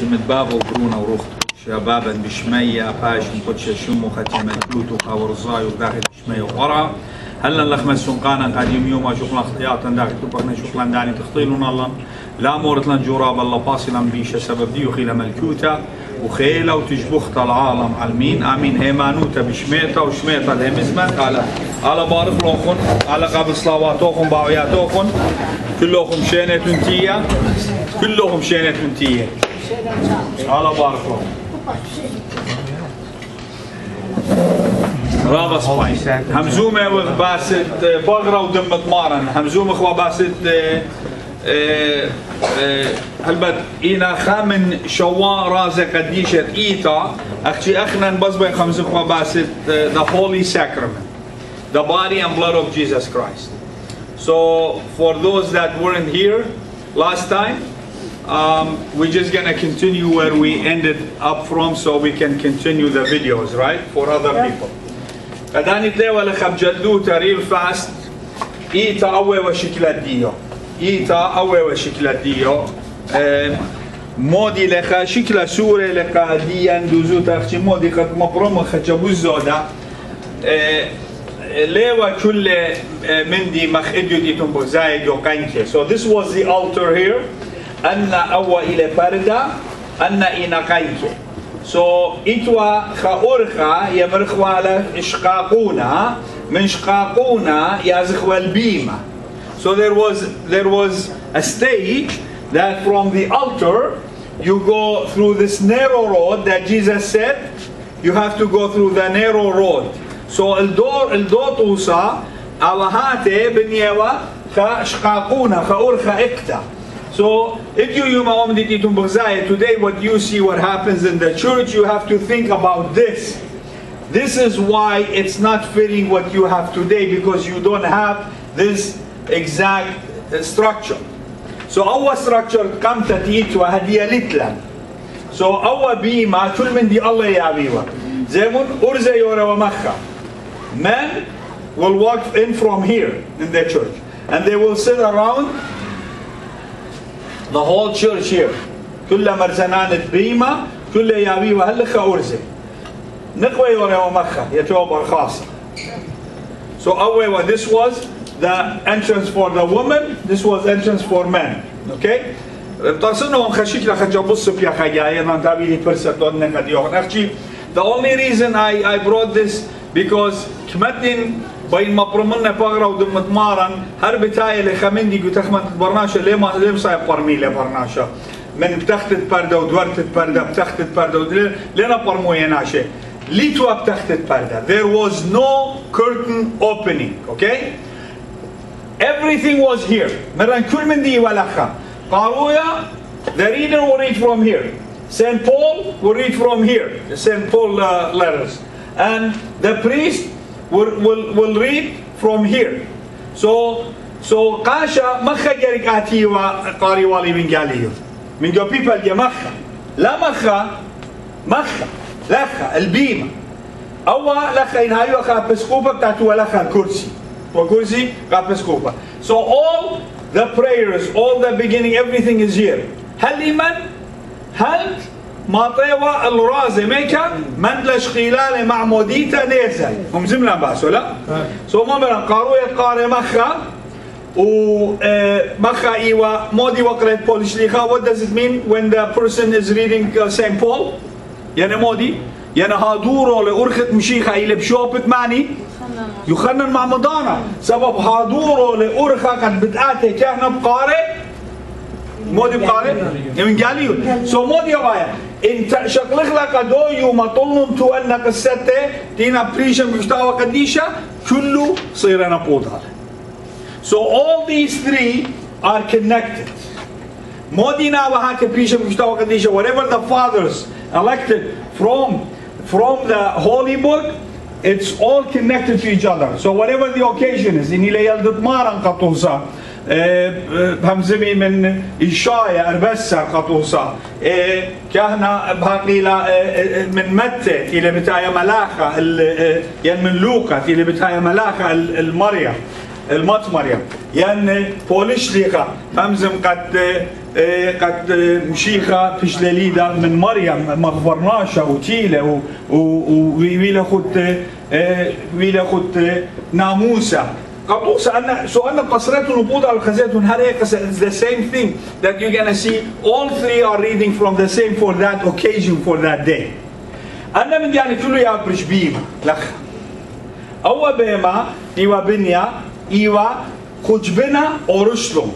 وبرونا ورخت شبابا بشمية باشن قدش شمو ختمة لوتو خاورزاي وداخل بشمية وقرا هلا لخمس سنقانا قديم يوم شغل اختياطا داخل تبقنا شغلا داني تخطيلون الله. لا مورت لن جراب الله باصلا بيشة سبب ديو خيلة ملكوتا. وخيلة وتجبخت العالم علمين. آمين. هيمانوتا بشميتا وشميتا الهمزمت على على بارك لوخن على قبل صلواتوخن باوياتوخن كلهم شينة انتية كلهم شينة انتية على بارك لوخن رابا سباي همزومة باسد بغرة ودمت مارن همزومة خوا باسد هلبت إنا خامن شوا رازة قديشة إيتا أختي أخنا بزبا خمسة خوا باسد the holy sacrament the body and blood of Jesus Christ. So for those that weren't here last time um, we're just gonna continue where we ended up from so we can continue the videos right for other people قداني تلاوى لخب جدو تريل فاست إيتا أوي وشكلة ديو إيتا أوي وشكلة ديو مودي لخا شكلة سورة لخا ديان دوزو تخشي مودي خد مقرم خجبوز زودا lewa kulle mindi mach idiotitum bozai yokanke. So this was the altar here. Anna awa ile parda, anna inakaike. So itwa yamerkhwala ishqaquna, min shqaquna yazkhwal bima. So there was there was a stage that from the altar you go through this narrow road that Jesus said you have to go through the narrow road. So الدور الدور توصى أوهاته بنيوا خشقاقونا خأورخا إكتا. So if you Imam Dititun Burzaya, today what you see what happens in the church, you have to think about this. This is why it's not fitting what you have today because you don't have this exact uh, structure. So our structure kam to ve hadi alitlan. So our bima tül di Allah yaviva. Zemun urze yore ve. Men will walk in from here in the church and they will sit around the whole church here كل مرزنان بيما كل يابي وهلخ أرزة نقوى يورا ومخا يتوب الخاصة So away this was the entrance for the woman this was entrance for men okay بتصنعهم خشيك لخ جابوس بيا خجايا نانتابي لي برسطون نقد يوغن أخشي The only reason I, I brought this because كمتن بين مبرمنا بغرة ودمت مارن هر بتاعي لخمندي قلت أخمت برناشة ليه ما ليه صاير قرمي ليه برناشة؟ من بتختت بردة ودورتت بردة بتختت بردة ليه برمو يناشة ليتوا بتختت بردة؟ There was no curtain opening okay everything was here. مرن كل من دي ولخا قارويا the reader will read from here. St. Paul will read from here. The St. Paul uh, letters. And the priest will, will, will read from here. So, so قاشا مخا جريك آتي وقاري والي من قاليو من جو people جا مخا لا مخا مخا لخا البيمة أو لخا إن هايو خا بسكوبة بتاعتو لخا الكرسي وكرسي خا بسكوبة So all the prayers, all the beginning, everything is here. هل إيمان؟ هل الرازة ميكا مندلش خلال معموديتا نيزا هم زمنا باسو لا؟ سو ما بنا قاروية قاري مخا. و مخا إيوا مودي وقرت بولش ليخا. What does it mean when the person is reading uh, St. Paul? يعني مودي يعني هادورو لأرخت مشيخة إلي بشوبت ماني يخنن مع مضانا سبب هادورو لأرخة قد بدأته كهنا بقاري مودي بقاري من قاليو سو مودي بايا. انت شكلك لك دويو ما طلن تو انك الستة تينا بريشن بشتاوى قديشة كله صيرنا قوضها So all these three are connected. Modina وهاك بريشن بشتاوى قديشة whatever the fathers elected from from the holy book it's all connected to each other. So whatever the occasion is, إني ليلدت مارن قطوسا همزمي من إشاية أربسة قطوسة كهنا بهقيلة من متى إلى بتايا ملاخة يعني من لوقا إلى بتايا ملاخة المريم المات مريم يعني بولش ليخا همزم قد قد مشيخة تشلليدا من مريم مغفرناشا وتيلة ويلا خد ويلا خد ناموسا قبل سألنا سؤالنا قصرات نبوض على الخزاتون هل هي the same thing that you're gonna see all three are reading from the same for that occasion for that day أنا من يعني كله يا برشبيم لخ أول بما إيوا بنيا إيوا خجبنا أورشلم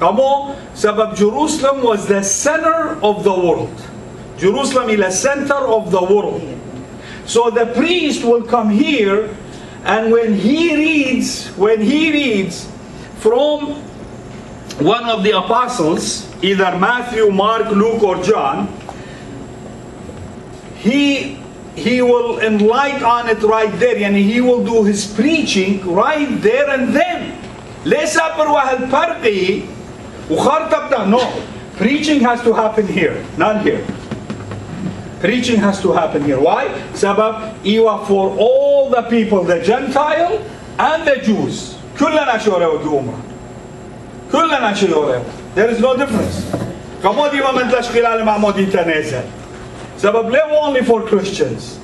كمو سبب Jerusalem was the center of the world Jerusalem is the center of the world so the priest will come here and when he reads when he reads from one of the apostles either Matthew Mark Luke or John he he will enlighten on it right there and he will do his preaching right there and then ليس بروح الفرقي وخرطب no preaching has to happen here not here preaching has to happen here why سبب ايوه for all the people the Gentile and the Jews كلنا شوريو دوما كلنا شوريو there is no difference كمودي ما من تشكيل مع مودي تنازل سبب ليه only for Christians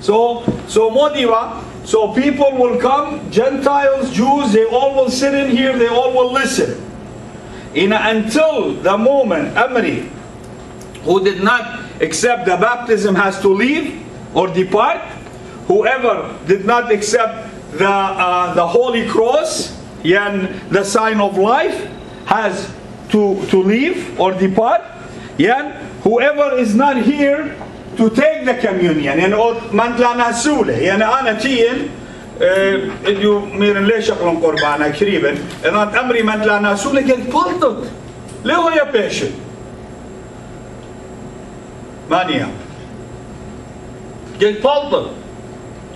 so so modiva so people will come Gentiles Jews they all will sit in here they all will listen in until the moment Amri who did not accept the baptism has to leave or depart whoever did not accept the uh, the holy cross and the sign of life has to to leave or depart yeah whoever is not here to take the communion يعني من لا نسولة يعني أنا تين اللي ميرن ليش أقلن قربانا قريبا أنا أمري من لا نسولة قال بلطت ليه هو يبيشن مانيا قال بلطت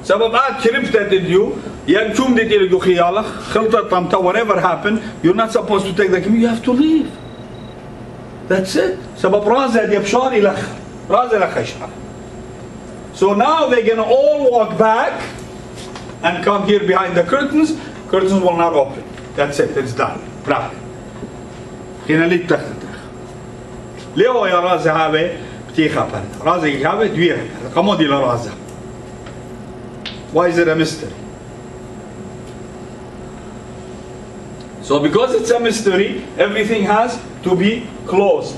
سبب آت كربت ديو يعني شوم دي تيلي خيالك خلطة طمتا whatever happened you're not supposed to take the communion you have to leave That's it. سبب رازة دي بشار لخ رازة لخ يشعر. So now they're to all walk back and come here behind the curtains. Curtains will not open. That's it. It's done. براحتك. هنا ليه تختتخ. ليه يا رازة هذا بتيخا. رازة هذا دوير. قمودي لرازة. Why is it a mystery? So because it's a mystery, everything has to be closed.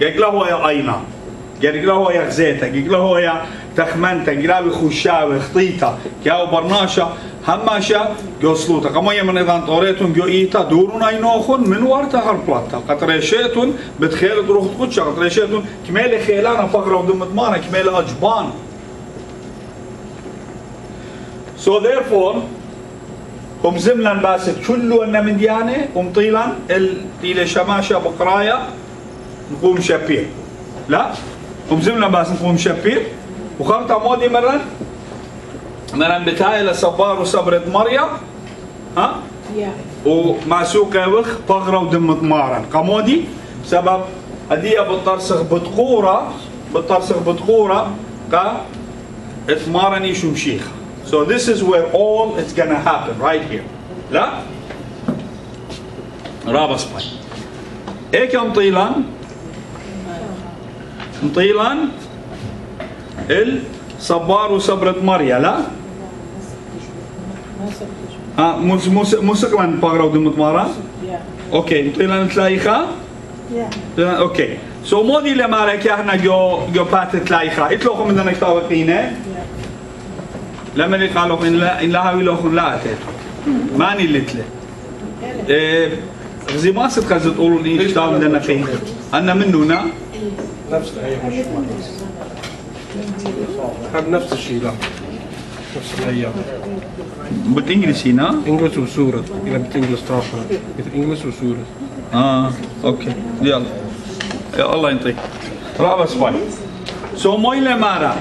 قال يا أينا قال له يا غزيتا قال له يا تخمنتا قال له خشاوي خطيتا قال برناشا هماشا قصلوتا كما يمن إذا طوريتون جو إيتا دورون أينوخون من ورتا هربلاتا قطريشيتون بتخيل تروح تخدشا قطريشيتون كمالي خيلانا فقرة ودمت مانا كمالي أجبان So therefore هم زملا باسد كله أن من ديانة ومطيلا إلى شماشة بقرايا نقوم شبير لا هم زملا بس نقوم شبير وخرطة مودي مرن مرن بتاعي لصبار وصبرة مريم ها ومعسوقة وخ بغرة ودمت مارن قمودي سبب هدية بترسخ بتقورة بترسخ بتقورة قا اتمارني شمشيخه So this is where all is going to happen, right here. لا؟ رابس باي. إيه كم طيلان؟ طيلان الصبار وصبرة مريا لا؟ آه موس موس موسيقلان باغرا ودمت مارا؟ أوكي طيلان تلايخا؟ أوكي سو مودي لما لك إحنا جو جو بات تلايخا اتلوخو من دنا كتاب قينه لما اللي قالوا إن لا إن لا هاوي لو لا أتيت. ماني تله إيه زي ما صدق تقولوا لي كتاب لنا فيه. أنا منونا نفس الأيام هذا نفس الشيء لا. نفس الأيام. بالإنجليزي نا إنجلس وسورة. إذا بتنجلس تافر إنجلس وسورة. آه أوكي. يلا. يا الله ينطيك. رابس باي سو مويلة مارا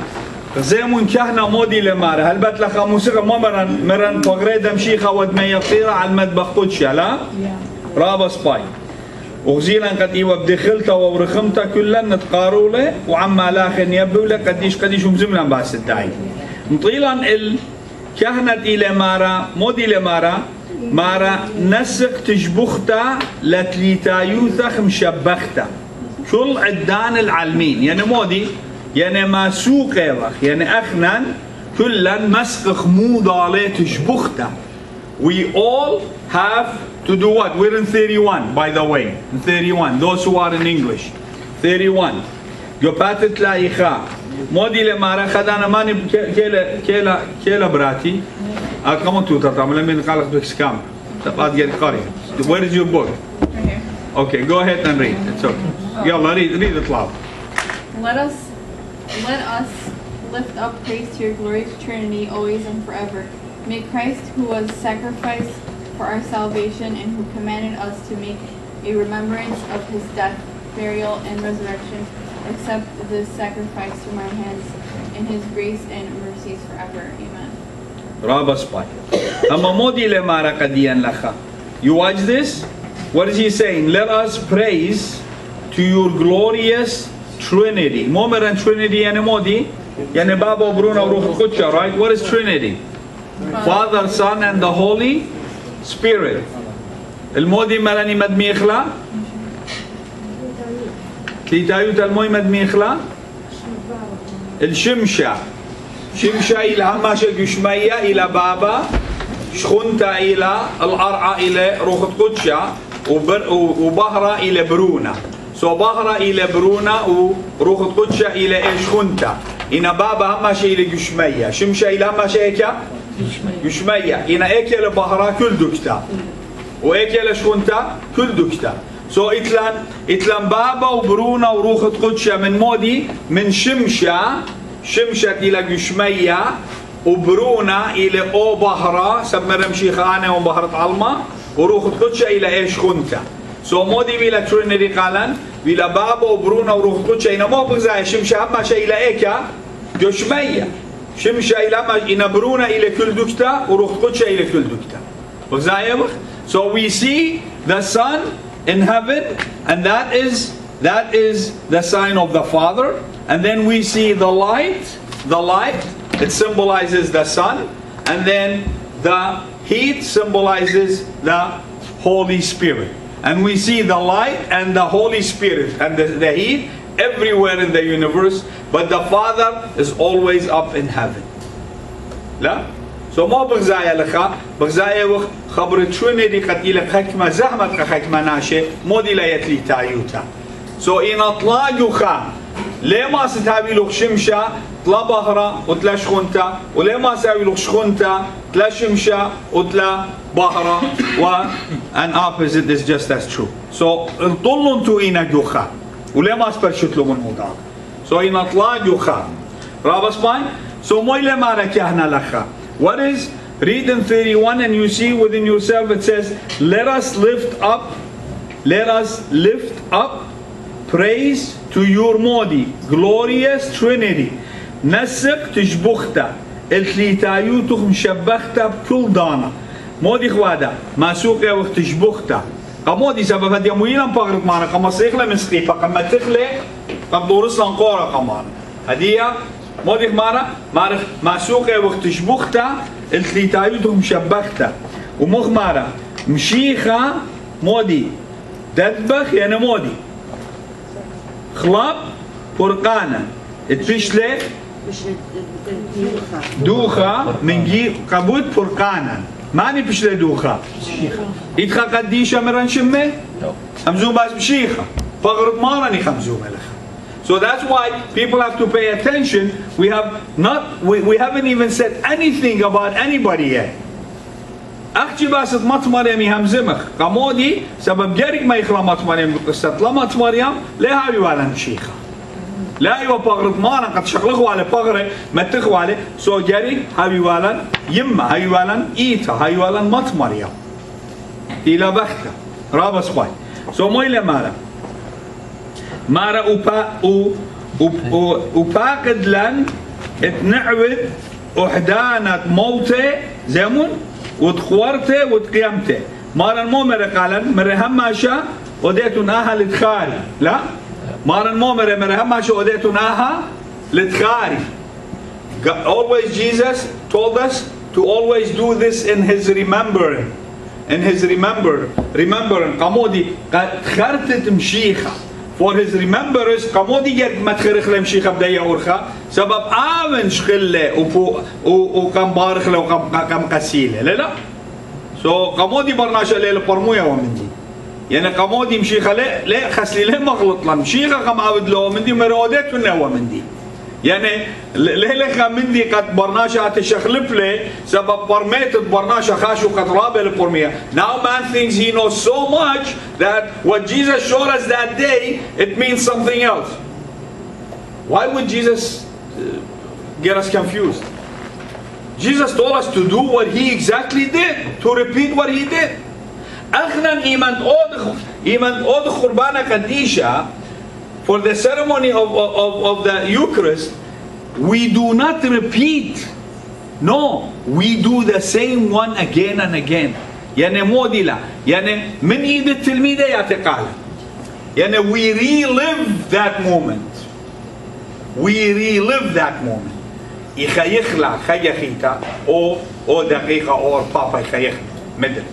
زيمون كهنا مودي لمارا هل بات لخا موسيقى ما مرن مرن بغري دمشيخة ود ما يطيرة على المدبخ قدش لا؟ رابس باي وغزيلا قد إيوة بدخلتا ورخمتا كلا نتقارو له وعما لاخن يبو له قديش قديش ومزملا باس الداعي مطيلا ال كهنة إلى مارا مودي لمارا مارا نسق تشبختا لتليتايوثخ مشبختا شو العدان العلمين يعني مودي يعني ما سوق يضخ يعني أخنا كلا مسق خمود عليه تشبختا we all have to do what? We're in 31 by the way. In 31 those who are in English. 31 جوبات تلاقيها مودي لما رخد أنا ماني كيلا كيلا كيلا براتي كمان تو تعمل من قالك بكسكام تبعت جل قرية where is your book Right here. okay go ahead and read. It's okay. يلا read read it loud. Let us Let us lift up praise to your glorious Trinity always and forever. May Christ, who was sacrificed for our salvation and who commanded us to make a remembrance of his death, burial, and resurrection, accept this sacrifice from our hands in his grace and mercies forever. Amen. Lacha. You watch this? What is he saying? Let us praise to your glorious trinity. مومر and trinity مودي. يعني بابا وبرونا وروح القدس right? What is trinity? Father son and the holy spirit. المودي ملاني مد ميخلا تليتايوت الموي مد ميخلا الشمشة. شمشة إلى هماشة قشمية إلى بابا. شخنتا إلى الأرعى إلى روح قدشة وبهرة إلى برونا. سو بهرة إلى برونا وروح قدشة إلى إيش خنتا. إن بابا هماشة إلى قشمية شمشة إلى هماشة إيكا قشمية إن إيكا إلى كل دكتا. وإيكا إلى شخنتا كل دكتا. سو إتلان إتلان بابا وبرونا وروح قدشة من مودي من شمشة شمشت إلى قشمية وبرونا إلى أو بهرة سمر مشيخة أنا وبهرة علمة وروح القدس إلى إيش خنتا. سو مودي بلا ترينري قالن بلا بابا وبرونا وروح القدس إنا مو بغزاي شمشة أما شيء إلى إيكا قشمية شمشة إلى ما إنا برونا إلى كل دكتا وروح القدس إلى كل دكتا بغزاي بخ So we see the sun in heaven and that is that is the sign of the Father and then we see the light the light it symbolizes the sun and then the heat symbolizes the Holy Spirit and we see the light and the Holy Spirit and the, the heat everywhere in the universe but the Father is always up in heaven لا سو ما بغزايا لخا بغزايا وخ خبر ترينيتي قد إلى حكمة زحمة حكمة ناشي مودي لا يتلي تايوتا سو إن أطلاقوا خا ليه ما ستابي لك شمشة؟ تلا بهرة وتلا شخنتا وليه ما ساوي لك شخنتا تلا شمشة وتلا بهرة و an opposite is just as true. So انطلوا انتو إنا جوخا وليه ما سبرشت له من موضوع so إن أطلع جوخا رابس باين so موي لما ركيهنا لخا what is read in 31 and you see within yourself it says let us lift up let us lift up praise to your modi glorious trinity. نسق تشبختا التليتايوتخ مشبختا بكل دانا. مودي خوادا ما سوق وقت تشبختا قمودي سبب؟ هدي موينا بغرق معنا. قم سيخلا من سقيفة. قم تخلي قم دورس لنقورا قمان هدية مودي خمارا مارخ ما سوق وقت تشبختا التليتايوتخ مشبختا ومخمارا مشيخة مودي ددبخ يعني مودي خلاب فرقانا. تفشلة دوخة. من جي قبوت فرقانا ماني بشلة دوخة. إدخا قديشة مرن شمة؟ همزوم بس بشيخة. فغرب ما راني خمزوم لها So that's why people have to pay attention. We have not, we, we haven't even said anything about anybody yet. أختي بس مات مريم يهمزمخ قمودي سبب جريك ما يخلى مات مريم بقصة لا مات مريم لا هاي ولا شيخة لا يوا بغرت ما أنا قد شغلخوا على بغرة ما تخوا عليه سو جري هاي ولا يما هاي ولا إيتا هاي ولا مات مريم. إلى بختة رابس باي سو مو إلى مالا مارا أوبا أو وباقد لن تنعود وحدانة موتة زمن وتخورته وتقيمته مارن مو مرة قالن مرة هماشا وديتون آها لتخاري لا؟ مارن مو مرة مرة هماشا وديتون آها لتخاري always Jesus told us to always do this in his remembering. In his remember remember قمودي قد خرتت مشيخة for his remembrance قمودي قد ما تخرخ له مشيخة بداية أورخة سبب آمن شخلة وفو وكم بارخ له وكم قسيلة لا لا so قمودي برناش الليل برمويا ومن دي يعني قمودي مشيخة لا لا خسلي له مغلط لن مشيخة قم عبد له من دي مرودت هو من دي يعني ليلة مندي قد برناشا تشخلف لي سبب برميت برناشا خاشو قد رابل برمية now man thinks he knows so much that what Jesus showed us that day it means something else why would Jesus uh, get us confused Jesus told us to do what he exactly did to repeat what he did اخنا ايمان اود ايمان اود قربانه قديشه for the ceremony of, of, of the Eucharist, we do not repeat. No, we do the same one again and again. يعني موديلا يعني من ايد التلميذة يعتقال يعني we relive that moment we relive that moment يخيخلا خيخيتا أو أو دقيقة أو بابا يخيخ مدري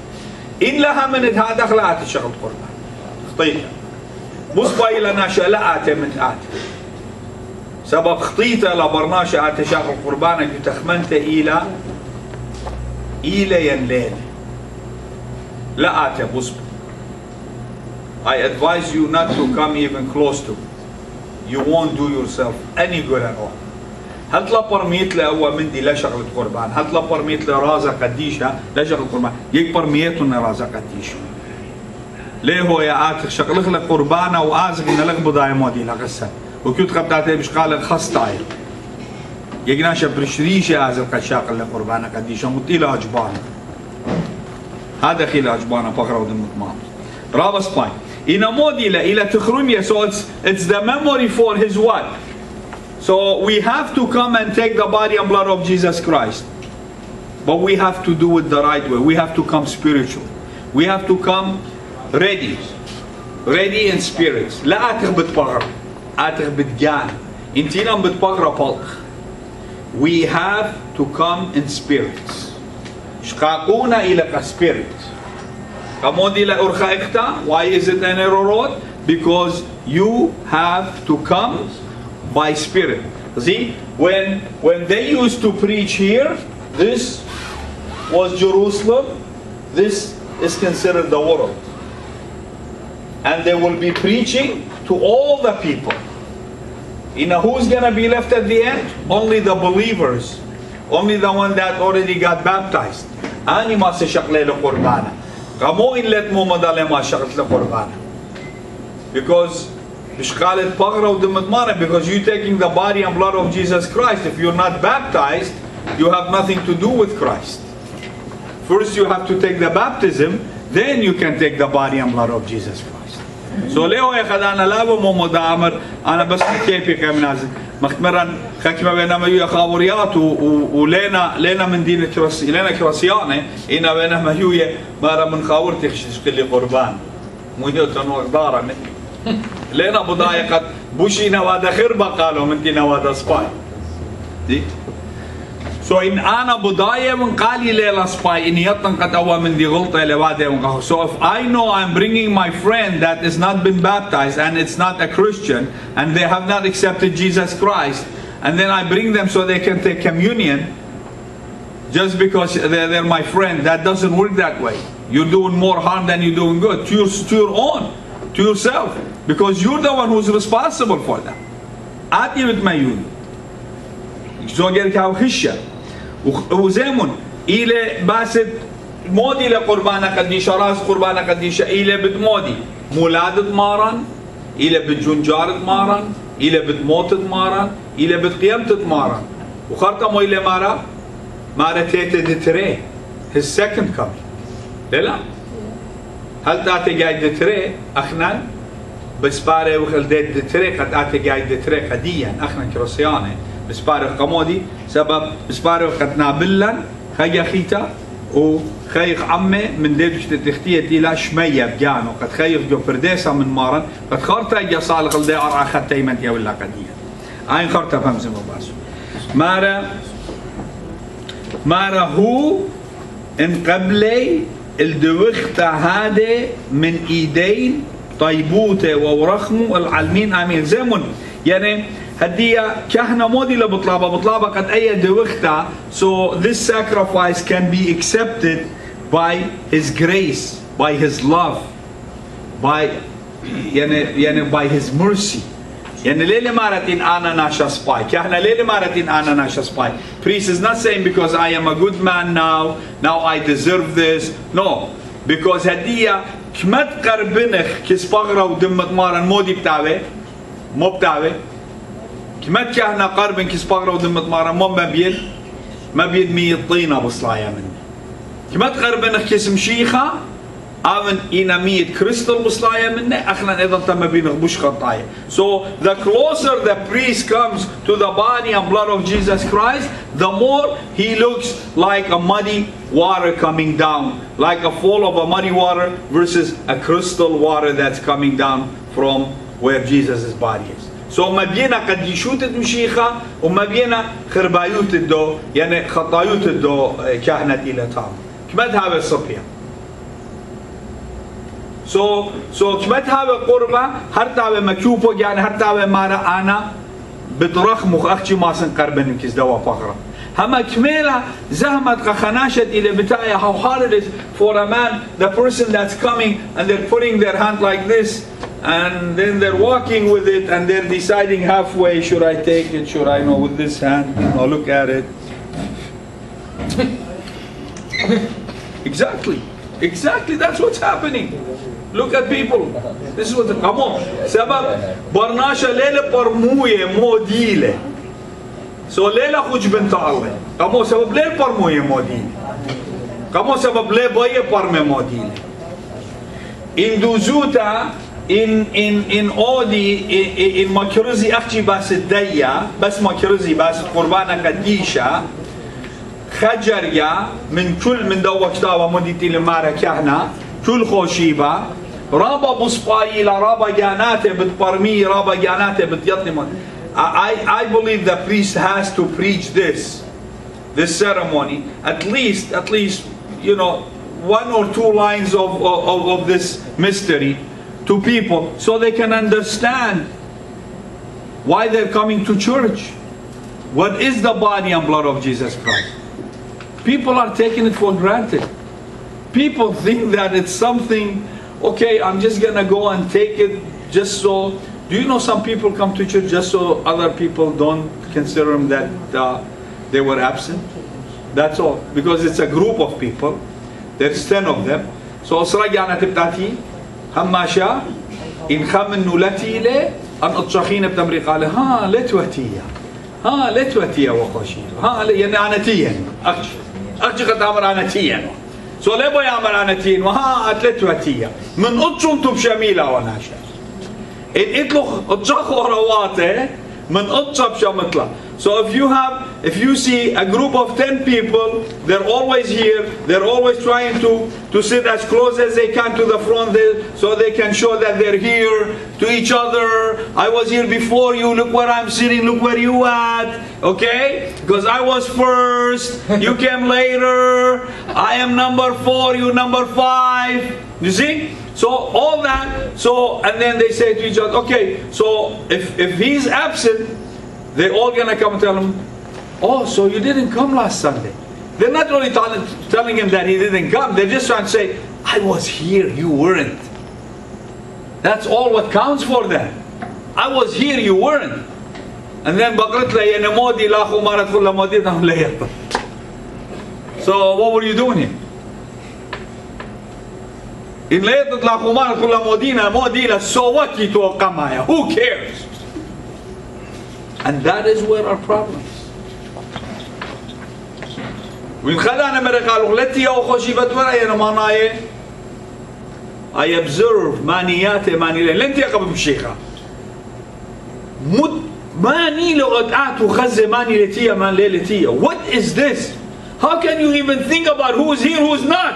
إن لها من هذا خلات الشغل قربان خطيتها مصبا إلى ناشا لا آتي من آتي. سبب خطيته لبرناشا آتي شاق القربانك تخمنت إلى إلى ينلين لا آتي مصبا I advise you not to come even close to. You won't do yourself any good at all. برميت له هو مندي لا شغلة قربان؟ برميت له رازة قديشة لا شغلة قربان؟ يك برميتو رازة قديشة. ليه هو يا آتخ شغلك لك قربانة وآزق إن لك بضايا مودي لغسة وكيوت مش قال الخص تايل يقناش برشريشة آزق قد شاقل لك قربانة قديشة مطيلة أجبانة هذا خيل أجبانة بقرة ودم مطمام رابس باين إن مودي إلى تخرمية so it's, it's the memory for his what so we have to come and take the body and blood of Jesus Christ. But we have to do it the right way. We have to come spiritual. We have to come ready ready in spirits لا اتخ بتبغر اتخ بتجان انتي لم بتبغر بلخ we have to come in spirits شقاقونا الى spirit كمودي لا ارخا why is it an error road because you have to come by spirit see when when they used to preach here this was Jerusalem this is considered the world and they will be preaching to all the people. You know who's going to be left at the end? Only the believers. Only the one that already got baptized. Ani masa şaklele kurbana. Kamu illet mu madalema şakle. Because bishkalet pagra udematmana because you're taking the body and blood of Jesus Christ. If you're not baptized, you have nothing to do with Christ. First you have to take the baptism, then you can take the body and blood of Jesus Christ. يا خد أنا لا مو مدامر أنا بس كيفي كم نازل مختمرا خكمة بينما يا خاوريات ولينا لينا من دين كرسي لينا كرسيانة إنا بينما هي مارا من خاورتي خشش كل قربان مو تنو اقدارا لينا بضايقة بوشي نوادا خربة قالوا من دي نوادا سباي دي So in ana budaya mengkali lela spy ini yatang katawa men di gulta lewade So if I know I'm bringing my friend that has not been baptized and it's not a Christian and they have not accepted Jesus Christ and then I bring them so they can take communion just because they're, they're my friend, that doesn't work that way. You're doing more harm than you're doing good to your, to your own, to yourself, because you're the one who's responsible for that. Ati mit mayun. So get how وزيمون إلى باسد مودي لقربانا قديشة رأس قربانا قديشة إلى بد مودي مولاد مارن إلى بد جنجار مارن إلى بد موت مارن إلى بد قيامة مارن. وخرطة مو إلى مارا؟ مارا تيتا دتري. second coming لا لا. هل تأتي جاي دتري؟ أخنا بس باري وخل ديت دتري قد آتي جاي دتري قديا. أخنا كروسياني بسبارق قمودي سبب بسبارق قد نابلا خي خيتا وخيخ عمي من ديدوش تختية إلى شمية بجان وقد خيخ جو فرديسة من مارن قد خارتا جا صالح الدي أرعى خطي من يا ولا قدية. عين خارتا فهم زي باسو مارا مارا هو إن قبلي الدوختا هذا من إيدين طيبوته وورخمه العلمين آمين. زمن يعني هدية كهنة مودي لبطلابة. بطلابة قد أي دوختا so this sacrifice can be accepted by his grace by his love by يعني يعني by his mercy. يعني ليلة مارتين أنا ناشا سباي؟ كهنا ليلة مارتين أنا ناشا سباي؟ Priest is not saying because I am a good man now now I deserve this. No. Because هدية كمت قربنخ كسبغرة ودمت مارن. مودي بتاعه مو بتاعه كمت كهنا قربن كسبغرة ودمت مارن مو مبين مبين مية طينة بصلايا منه كمت قربنخ كسم شيخة Även innan med kristal muslaya minne akhlan edan tamma bin bush khataya. So the closer the priest comes to the body and blood of Jesus Christ, the more he looks like a muddy water coming down, like a fall of a muddy water versus a crystal water that's coming down from where Jesus' body is. So ما بينا قديشوت المشيخة وما بينا خربايوت الدو يعني خطايوت الدو كهنة إلى تام كما هذا الصبيان So, so كمت هاوي قربة هر تاوي مكيوبو يعني هر تاوي مارا أنا بطرخ مخ أختي ما سن قربن كيس دوا فقرة هما كميلة زهمت خناشت إلى بتاعي how hard it is for a man the person that's coming and they're putting their hand like this and then they're walking with it and they're deciding halfway should I take it should I know with this hand you know look at it exactly exactly that's what's happening Look at people. This is what the, come on. سبب برناشا ليلة برموية موديلة. So ليلة خوش بنت الله. كمو سبب ليلة برموية موديلة. كمو سبب ليلة بوية برمة موديلة. In دوزوتا in in اودي in, in ماكروزي اختي بس الدية بس ماكروزي بس قربانة قديشة خجريا من كل من دوا كتابة مديتي لمارا كهنا كل خوشيبة رابا بصباي رابا جاناته بتبرمي رابا جاناته بتيطني I, I believe the priest has to preach this this ceremony. At least at least you know one or two lines of, of this mystery. to people so they can understand why they're coming to church what is the body and blood of Jesus Christ people are taking it for granted people think that it's something, okay, I'm just gonna go and take it just so. Do you know some people come to church just so other people don't consider them that uh, they were absent? That's all. Because it's a group of people. There's 10 of them. So أسرع تبتاتي هماشا إن خمن نولتي لي أن أتشخين بتمري قال ها لتوتيا ها لتوتيا وخوشي ها يعني أنا تيا أخش. أخش قد أمر أنا تيا سو لبو يعمل عنتين وها اتلتواتية من اطشن تب شميلة وناشا إن إطلق اطشخ ورواته من اطشب شمطلة So if you have, if you see a group of 10 people, they're always here, they're always trying to, to sit as close as they can to the front there, so they can show that they're here to each other. I was here before you, look where I'm sitting, look where you at, okay? Because I was first, you came later, I am number four, you number five. You see? So all that, so, and then they say to each other, okay, so if, if he's absent, they're all going to come and tell him, oh, so you didn't come last Sunday. They're not only telling, telling him that he didn't come, they're just trying to say, I was here, you weren't. That's all what counts for them. I was here, you weren't. And then بقرت لي أنا مودي لا خمارة كل مودي So what were you doing here? In لا يطلع لا خمارة كل مودينا مودي so what يتوقع معايا? Who cares? And that is where our problem is. وين خلانا مرقال غلتي أو خوشي بدورة أنا ماناي I observe مانيات ماني لين تيقب بشيخة مد ماني لو قطعت وخزة ماني لتيا مان ليلتيا What is this? How can you even think about who is here, who is not?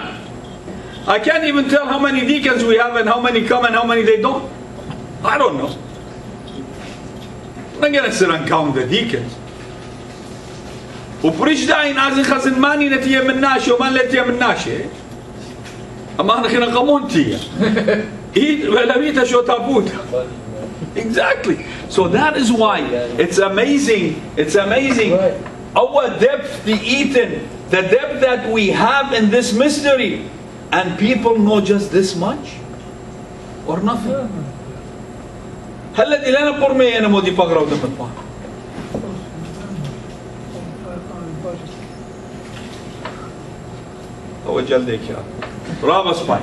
I can't even tell how many deacons we have and how many come and how many they don't. I don't know. I'm not going to sit and count the deacons. وبريش داين ازن خزن ماني نتيه من ناشي ومان لتيه من ناشي اما انا كنا قمونتي ايه ولا بيتا شو تابوتا Exactly. So that is why it's amazing. It's amazing. Our depth, the eaten, the depth that we have in this mystery. And people know just this much or nothing. هلا دي لنا برمي أنا مودي بقرا ودم الطاق. هو جلدك يا رابس باي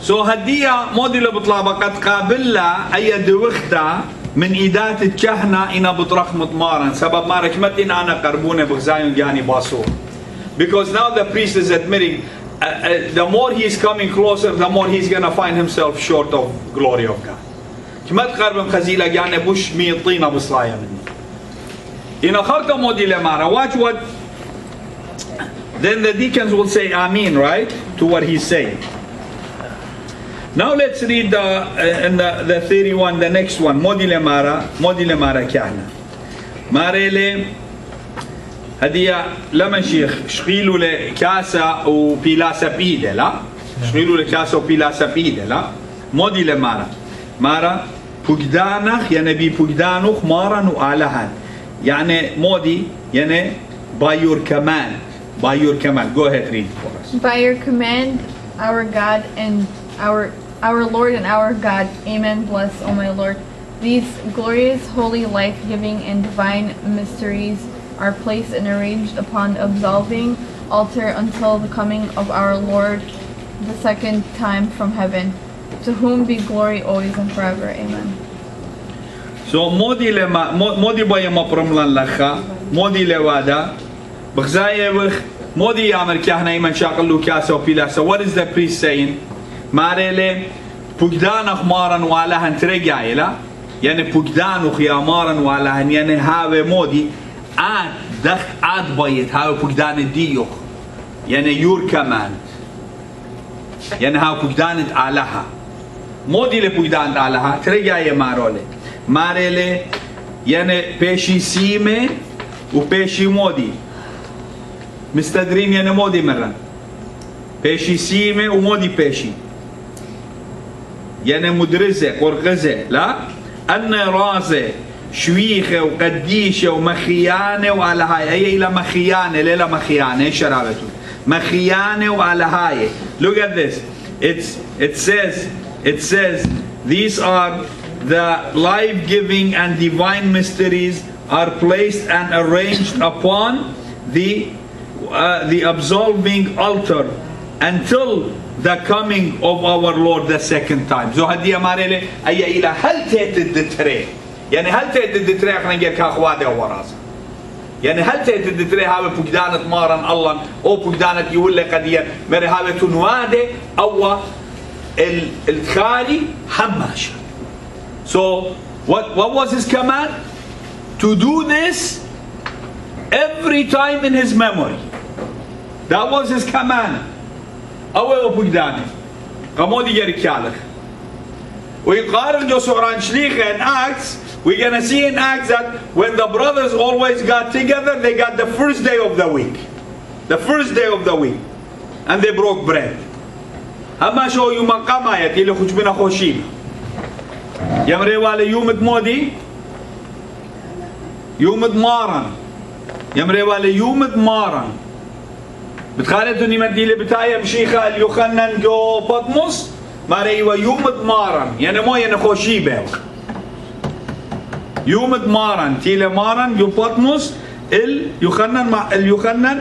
سو هدية مودي اللي بطلع قد قابلها أي دوختا من إيدات الكهنة إنا بطرخ مطمارا سبب ما ركمت أنا قربونة بغزايون جاني باسور because now the priest is admitting uh, uh, the more he's coming closer the more he's gonna find himself short of glory of God كما تقرب مخزيلة جاني بوش ميطينا بصلايا مني إن أخرت مودي لمارا watch what then the deacons will say Amen right to what he's saying Now let's read the, uh, in the, the 31, the next one. Modi le mara, modi le mara كهنة. ماري لي هدية لما شيخ شغيلوا لكاسة وبيلاسة بيدة لا شغيلوا لكاسة وبيلاسة بيدة لا مودي لمارا مارا بوجدانخ يعني بي بوجدانخ مارا وآلهان يعني مودي يعني by your command by your command go ahead read for us By your command, our God and our our Lord and our God, Amen. Bless, O my Lord. These glorious, holy, life-giving, and divine mysteries are placed and arranged upon absolving altar until the coming of our Lord the second time from heaven. To whom be glory always and forever. Amen. So modi le ma mo- modi baya ma promlan lakha modi le wada بغزاية وخ مودي يعمل كهنة يمن شاقل له كاسة وبيلاسة what is the priest saying ماريلي بوجدان خمارا والهن ترجعي لا يعني بوجدان يا مارا والهن يعني هاوي مودي عد دخ عد بايت هاو كوكدان دیو. یعنی يعني يور كمان يعني یعنی هاو كوكدان عالها مودي لكوكدان عالها ترى جاي مارولي مارلي يعني یعنی بيشي سيمي و بيشي مودي مستدرين يعني مودي مرن. بيشي سيمي و مودي بيشي يعني مدرزه قرقزه لا؟ ان رازه. شويخة وقديشة ومخيانة وعلى هاي هي إلى مخيانة ليلة مخيانة إيش شرابته مخيانة وعلى هاي look at this it's it says it says these are the life-giving and divine mysteries are placed and arranged upon the uh, the absolving altar until the coming of our Lord the second time. زو هدية ماريلي أي إلى هل تهتد يعني هل تهتد تري إحنا نجير كاخوادة وراسة يعني هل تهتد تري هاوي بقدانة مارن الله أو بقدانة يولي قديا مري هاوي تنوادة أو ال- الخالي حماشة So what, what was his command? To do this every time in his memory. That was his command. أول بقدانه قمودي يركالخ ويقارن جو سوران شليخة in Acts we're gonna see in Acts that when the brothers always got together they got the first day of the week. The first day of the week. And they broke bread. أما شو يوم قما يتي لخش بنا خوشين يمري والي يوم مودي يوم مارن يمري والي يوم مارن بتخالتوا اني مدي لي بتايا مشيخة اليوخنن جو بطمس ماري يوم مارن يعني مو يعني خوشي بيو يوم مارن تيلي مارن يو بطمس ال يوخنن مع اليوخنن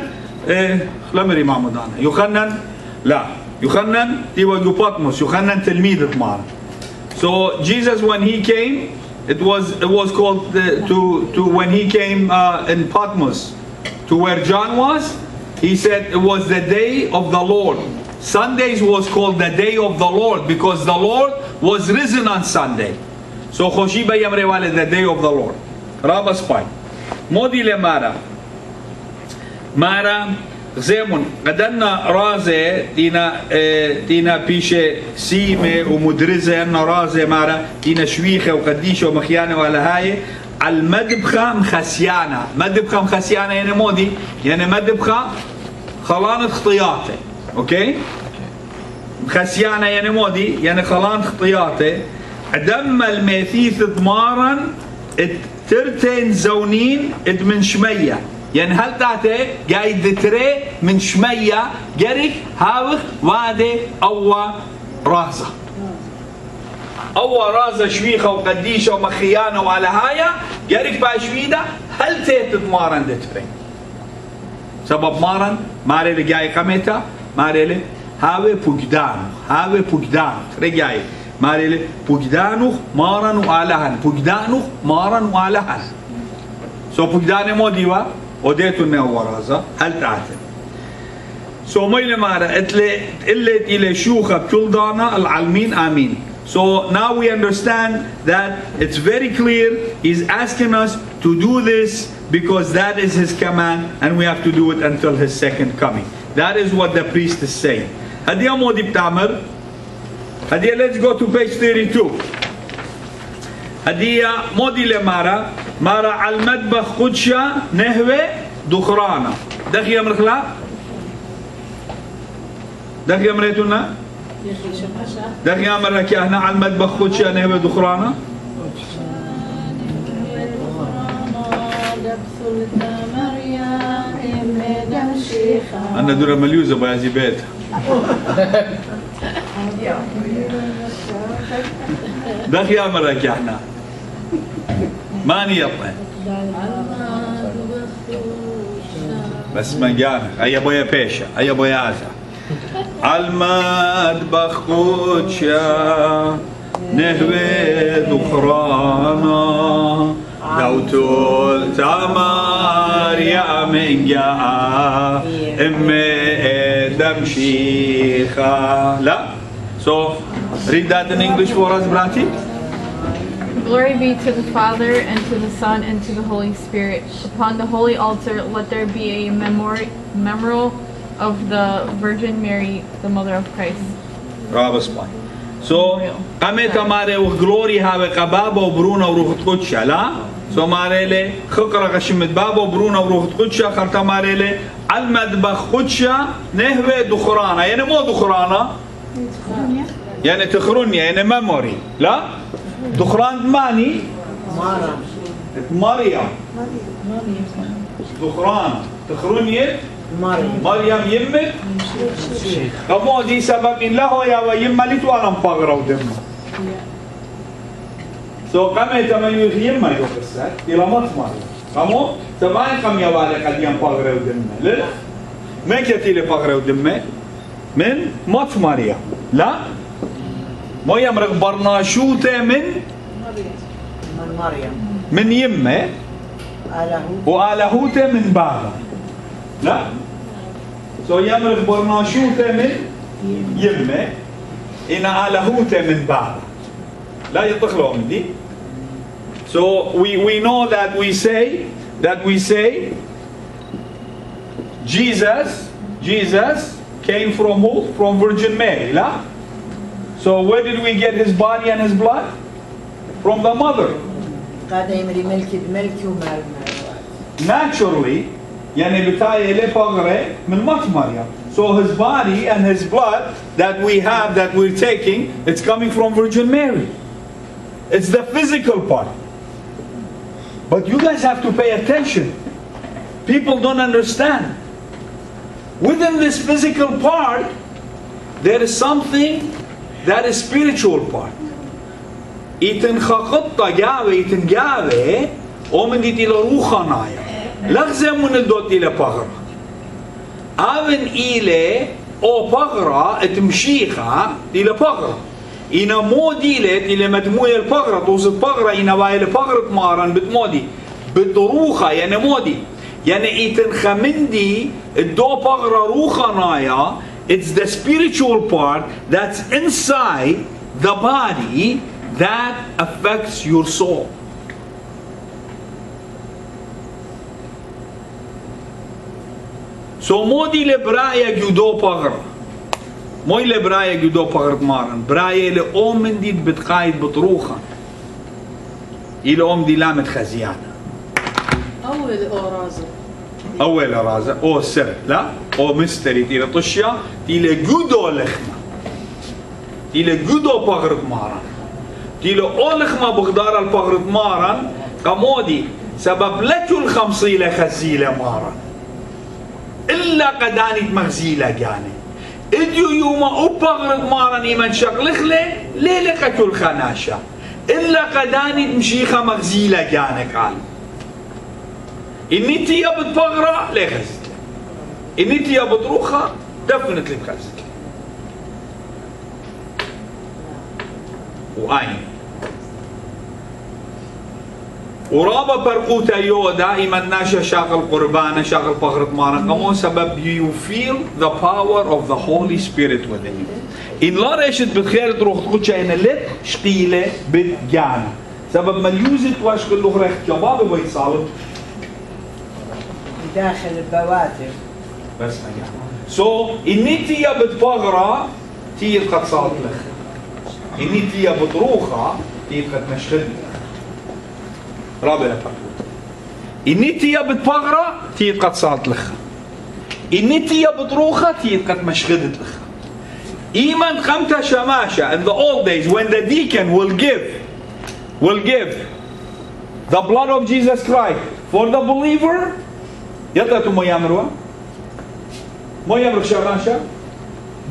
إيه لمري مع مدانا يوخنن لا يوخنن تيوا يو بطمس يوخنن تلميذ مارن So Jesus, when he came, it was it was called the, to to when he came uh, in Patmos, to where John was. He said it was the day of the Lord. Sundays was called the day of the Lord because the Lord was risen on Sunday. So Khoshiba Yamrewale, the day of the Lord. Rabba Spy. Modi le Mara. Mara زيمون قدرنا رازة دينا آه دينا بيشة سيمة ومدرزة أن رازة مارا دينا شويخة وقديشة ومخيانة ولا هاي المدبخة مخسيانة مدبخة مخسيانة يعني مودي يعني مدبخة خلان خطياته أوكي خسيانه يعني مودي يعني خلان خطياته دم الميثيث ضمارا ترتين زونين من شمية. يعني هل تاتي قايد تري من شمية؟ قريك هاوخ وادي أو رازة. أو رازة شويخة وقديشة ومخيانة وعلى هايا قريك باشويدة هل تيت ضمارا تري؟ سبب مارن ماري اللي جاي قمتا ماري هاوي بوجدان هاوي بوجدان رجعي ماري اللي بوجدانو مارن وآلهن بوجدانو مارن وآلهن سو بوجدان مو ديوا وديتو نيو ورازا هل تعتل سو ميل مارا اتلي اتلي إلى شوخة بتلدانا العلمين امين So now we understand that it's very clear. He's asking us to do this because that is his command and we have to do it until his second coming. That is what the priest is saying. هدي مودي بتعمل هدي let's go to page 32 هدي مودي لمارا مارا على المطبخ قدشة نهوة دخرانا دخي أمرخلا دخي أمريتنا دخي أمرك إحنا على المطبخ قدشة نهوة دخرانا أنا دورة مليوزة بازي بيت دخي أمرك إحنا ماني يطلع بس ما جانا. أي بويا بيشا أي بويا آزا المطبخ قدشة نهوي ذخرانا. دوتول تمار يا من جاء امي دمشيخا لا. So read that in English for us brati Glory be to the Father, and to the Son, and to the Holy Spirit. Upon the holy altar, let there be a memori- memorial of the Virgin Mary, the Mother of Christ. راب اسمعي so قامت ماري وغلوري هاوي قبابة وبرونا وروح قدشة لا سو ماري لي خقرة غشمت بابا وبرونا وروح قدشة خرطة ماري لي المدبخ قدشة نهوي دخرانا يعني مو دخرانا يعني تخرنيا يعني ميموري لا؟ دخران ماني؟ مريم دخران تخرنيا مريم يمك؟ كمو دي سبب له يا ويما لي وأنا مفغرة ودمه سو قام يتميز يما يوكسر إلى مط مريم كمو سبعين يا والي قد ينفغرة ودمه لا ما كتي لي فغرة ودمه من؟ مط مريم لا؟ مو يمرق برناشوته من من مريم من يمه آله وآلهوته من بابا لا سو يمرق برناشوته من يمه إن آلهوته من بابا لا يطخلوا من دي So we, we know that we say that we say Jesus Jesus came from who? From Virgin Mary, لا? So where did we get his body and his blood? From the mother. قاعدة يمري ملكي بملكي ومال naturally يعني بتاعي له فقرة من مات مريم so his body and his blood that we have that we're taking it's coming from Virgin Mary it's the physical part but you guys have to pay attention people don't understand within this physical part there is something that is spiritual part. يتنخقط جاوي يتنجاوي ومن دي تيلا روخا نايا لغزة من الدوت إلى بغرة أبن إلى أو بغرة تمشيخة إلى بغرة إنا مو ديلت إلى مدموية البغرة توصل بغرة إنا وايل بغرة مارن بتمودي بتروخة يعني مودي يعني إتنخمندي الدو بغرة روخا نايا It's the spiritual part that's inside the body that affects your soul. So modi le braja gjudo pagr. Moj le braja gjudo pagr të marën. Braja le omën dit bëtkajt bëtruha. Ile om di lamet khazijana. أول أورازة أول رازة أو سر لا أو مستري تيلا طشيا تيلا جودو لخمة تيلا جودو بغرب مارا تيلا أو لخمة بغدار البغرب مارا قمودي سبب لكو الخمسيلة خزيلة مارا إلا قداني مغزيلة جاني. إديو يوما أبغرب مارا إيمان شغلخلة ليلة قتل خناشة إلا قداني مشيخة مغزيلة جانك عالم إني تيا بتبغرة ليه خزت؟ إني تيا بتروخة دفنت لي بخزت. وآين؟ ورابا برقوتا يو دائما ناشا شاغل قربانة شاغل بغرة مارا كمون سبب you feel the power of the Holy Spirit within you. إن لا ريشت بتخير تروح تقول شاينا لت شقيلة بتجانا. سبب ما يوزت واش كل له ريخ كباب ويتصالب داخل البواتر. بس سو إني تيا بتبغرة تي قد صارت لك. إني تيا بتروخة تي قد مشخد رابع لبقوت إني تيا بتبغرة تي قد صارت لك. إني تيا بتروخة تي قد مشخدت لك. إيمان قمت شماشة in the old days when the deacon will give will give the blood of Jesus Christ for the believer يطلع مو يامروا مو يامر شماشة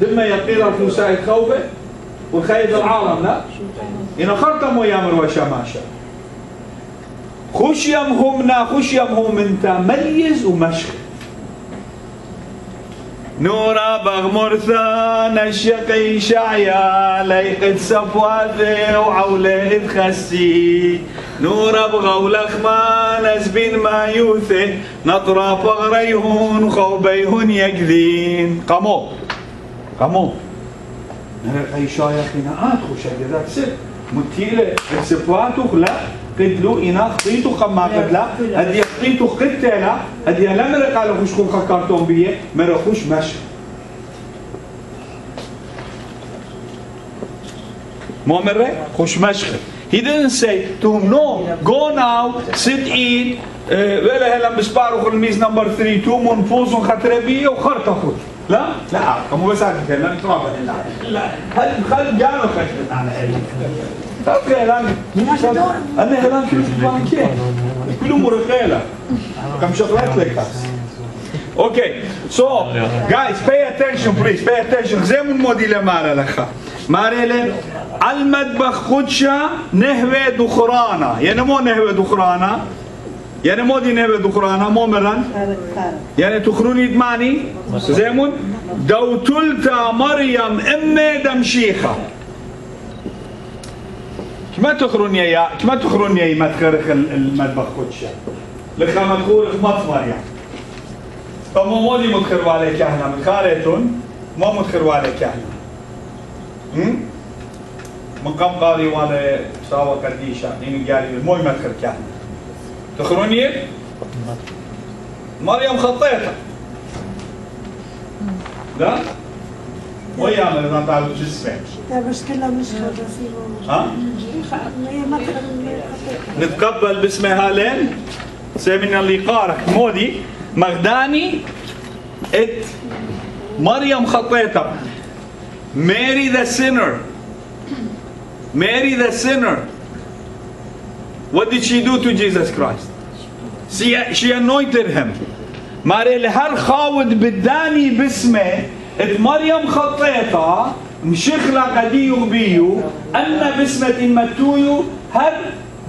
دم يقير الفوساء خوفه والخيد العالم لا؟ إن خرط مو يامروا شماشة خش يمهمنا خش يمهم انت ميز ومشخ نورا بغمر ثان الشقي شعيا ليقد صفواته وعوله خسي. نورا بغول اخمان زبين ما يوثه نطرا بغريهن خوبيهن يكذين قمو. قمو. نرى أي شايخنا. ادخل شجرات سر. متيلة. السبواتو لا. قتلو إنا خطيتو خما قتلا هدي خطيتو قتلا. هدي لم رقا لخوش خون خكارتون بيه. مرخوش مشي مو مرة خوش مشخ He didn't say to him, no, go now, sit, eat, ولا هلا بسبارو خلميز نمبر 3 تومون فوزون خطربية وخرطة خذ لا؟ لا. كمو بس كلام ترابط لا. هل خل جانو خشبت؟ على أنا هلان بانكي كله مرخيلة. كم شغلات لك؟ أوكي. So guys pay attention please. Pay attention. زي من مودي لمارا لخا ماريلي المطبخ خدشة نهوة دخرانا. يعني مو نهوة دخرانا. يعني مو دي نهوة دخرانا. مو مران يعني تخروني دماني زيمون دوتلتا مريم امي دمشيخة. كما تخرون يا كما تخرون يا ما تخرخ المطبخ خدشة لخا مدخول مط مريم فمو مودي مدخل عليك إحنا مدخالتون مو مدخل عليك إحنا مقام قاري وأنا ساوى قديشة يعني قال موي مدخل كان تخروني مريم خطيتها لا شو اسمه لا بس كلها مش ها نتقبل باسم هالين سامنا اللي قارك مودي مغداني ات مريم خطيتها Mary the sinner. Mary the sinner. What did she do to Jesus Christ? She, she anointed him. ماري لهر خاود بداني باسمه ات مريم خطيتها مشخلة قديو بيو أن باسمة متويو هر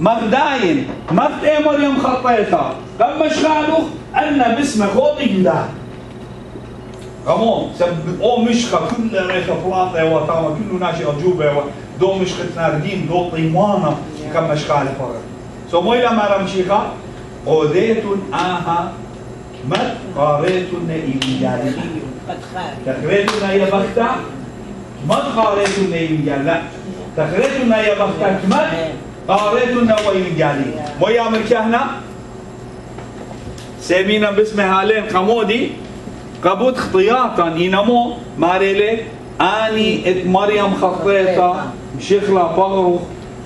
مغداين مغد إيه مريم خطيتها؟ قم مشخالو أن باسمه خوطي جدا غمون سب أو مشخة كل ريخة فلاطة وطامة كله ناشي أجوبة دو مشخة ناردين دو طيمانة كم مشخالة فرق سو مويلا ما رمشيخة قوديت آها قاريتن إيجاري قد خارج تخريتنا يا بختا ما قاريتنا إيجاري تخريتنا يا بختا ما قاريتنا وإيجاري مو يا مركهنا سيمينا باسم هالين قمودي قبوت خطياتا إنمو ماريلي أني ات مريم خطيتا مشيخلا بغرو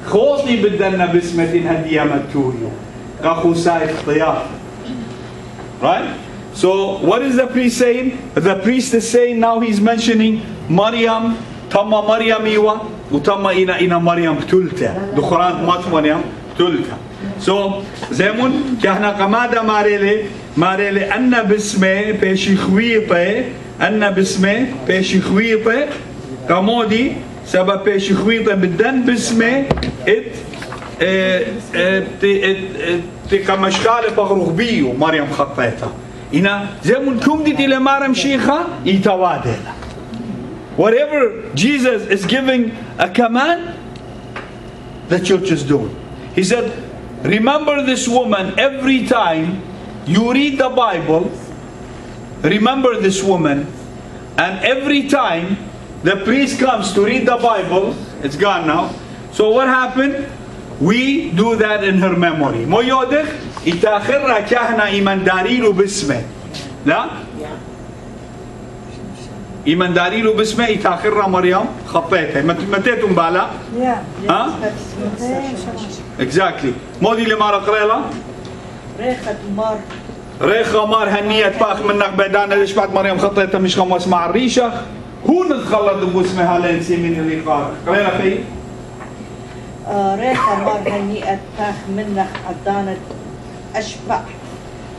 خوطي بدنا باسمة هدية متوريو قاخو سايد خطيات right So what is the priest saying? The priest is saying now he's mentioning Maryam, Tamma Maryam iwa, وتم ina ina Maryam بتلتا دخران مات Maryam بتلتا So زيمون كهنا قمادة ماريلي ماريلي أن بسمه بيشي خويطة أن بسمه بيشي خويطة كمودي سبب بيشي خويطة بدن بسمه ات كمشكالة بغرغبيو مريم خطيتها هنا زيمون كم دي إلى مريم شيخة يتوادل Whatever Jesus is giving a command, the church is doing. He said, Remember this woman every time you read the Bible. Remember this woman, and every time the priest comes to read the Bible, it's gone now. So what happened? We do that in her memory. مو يودخ يتاخرها كهنة إيمان داريلو باسمه لا إيمان داريلو باسمه يتاخرها مريم خطيتها متيتم بالا يا ها exactly. مودي اللي ما قريلا ريخة مار ريخة مار هنية باخ منك بدانا ليش بعد مريم خطيتها مش خمس مع الريشة هو نتخلط باسمها لينسي من اللي قال قرينا خي ريخة مار هنيئة تاخ منك عدانة أشبع.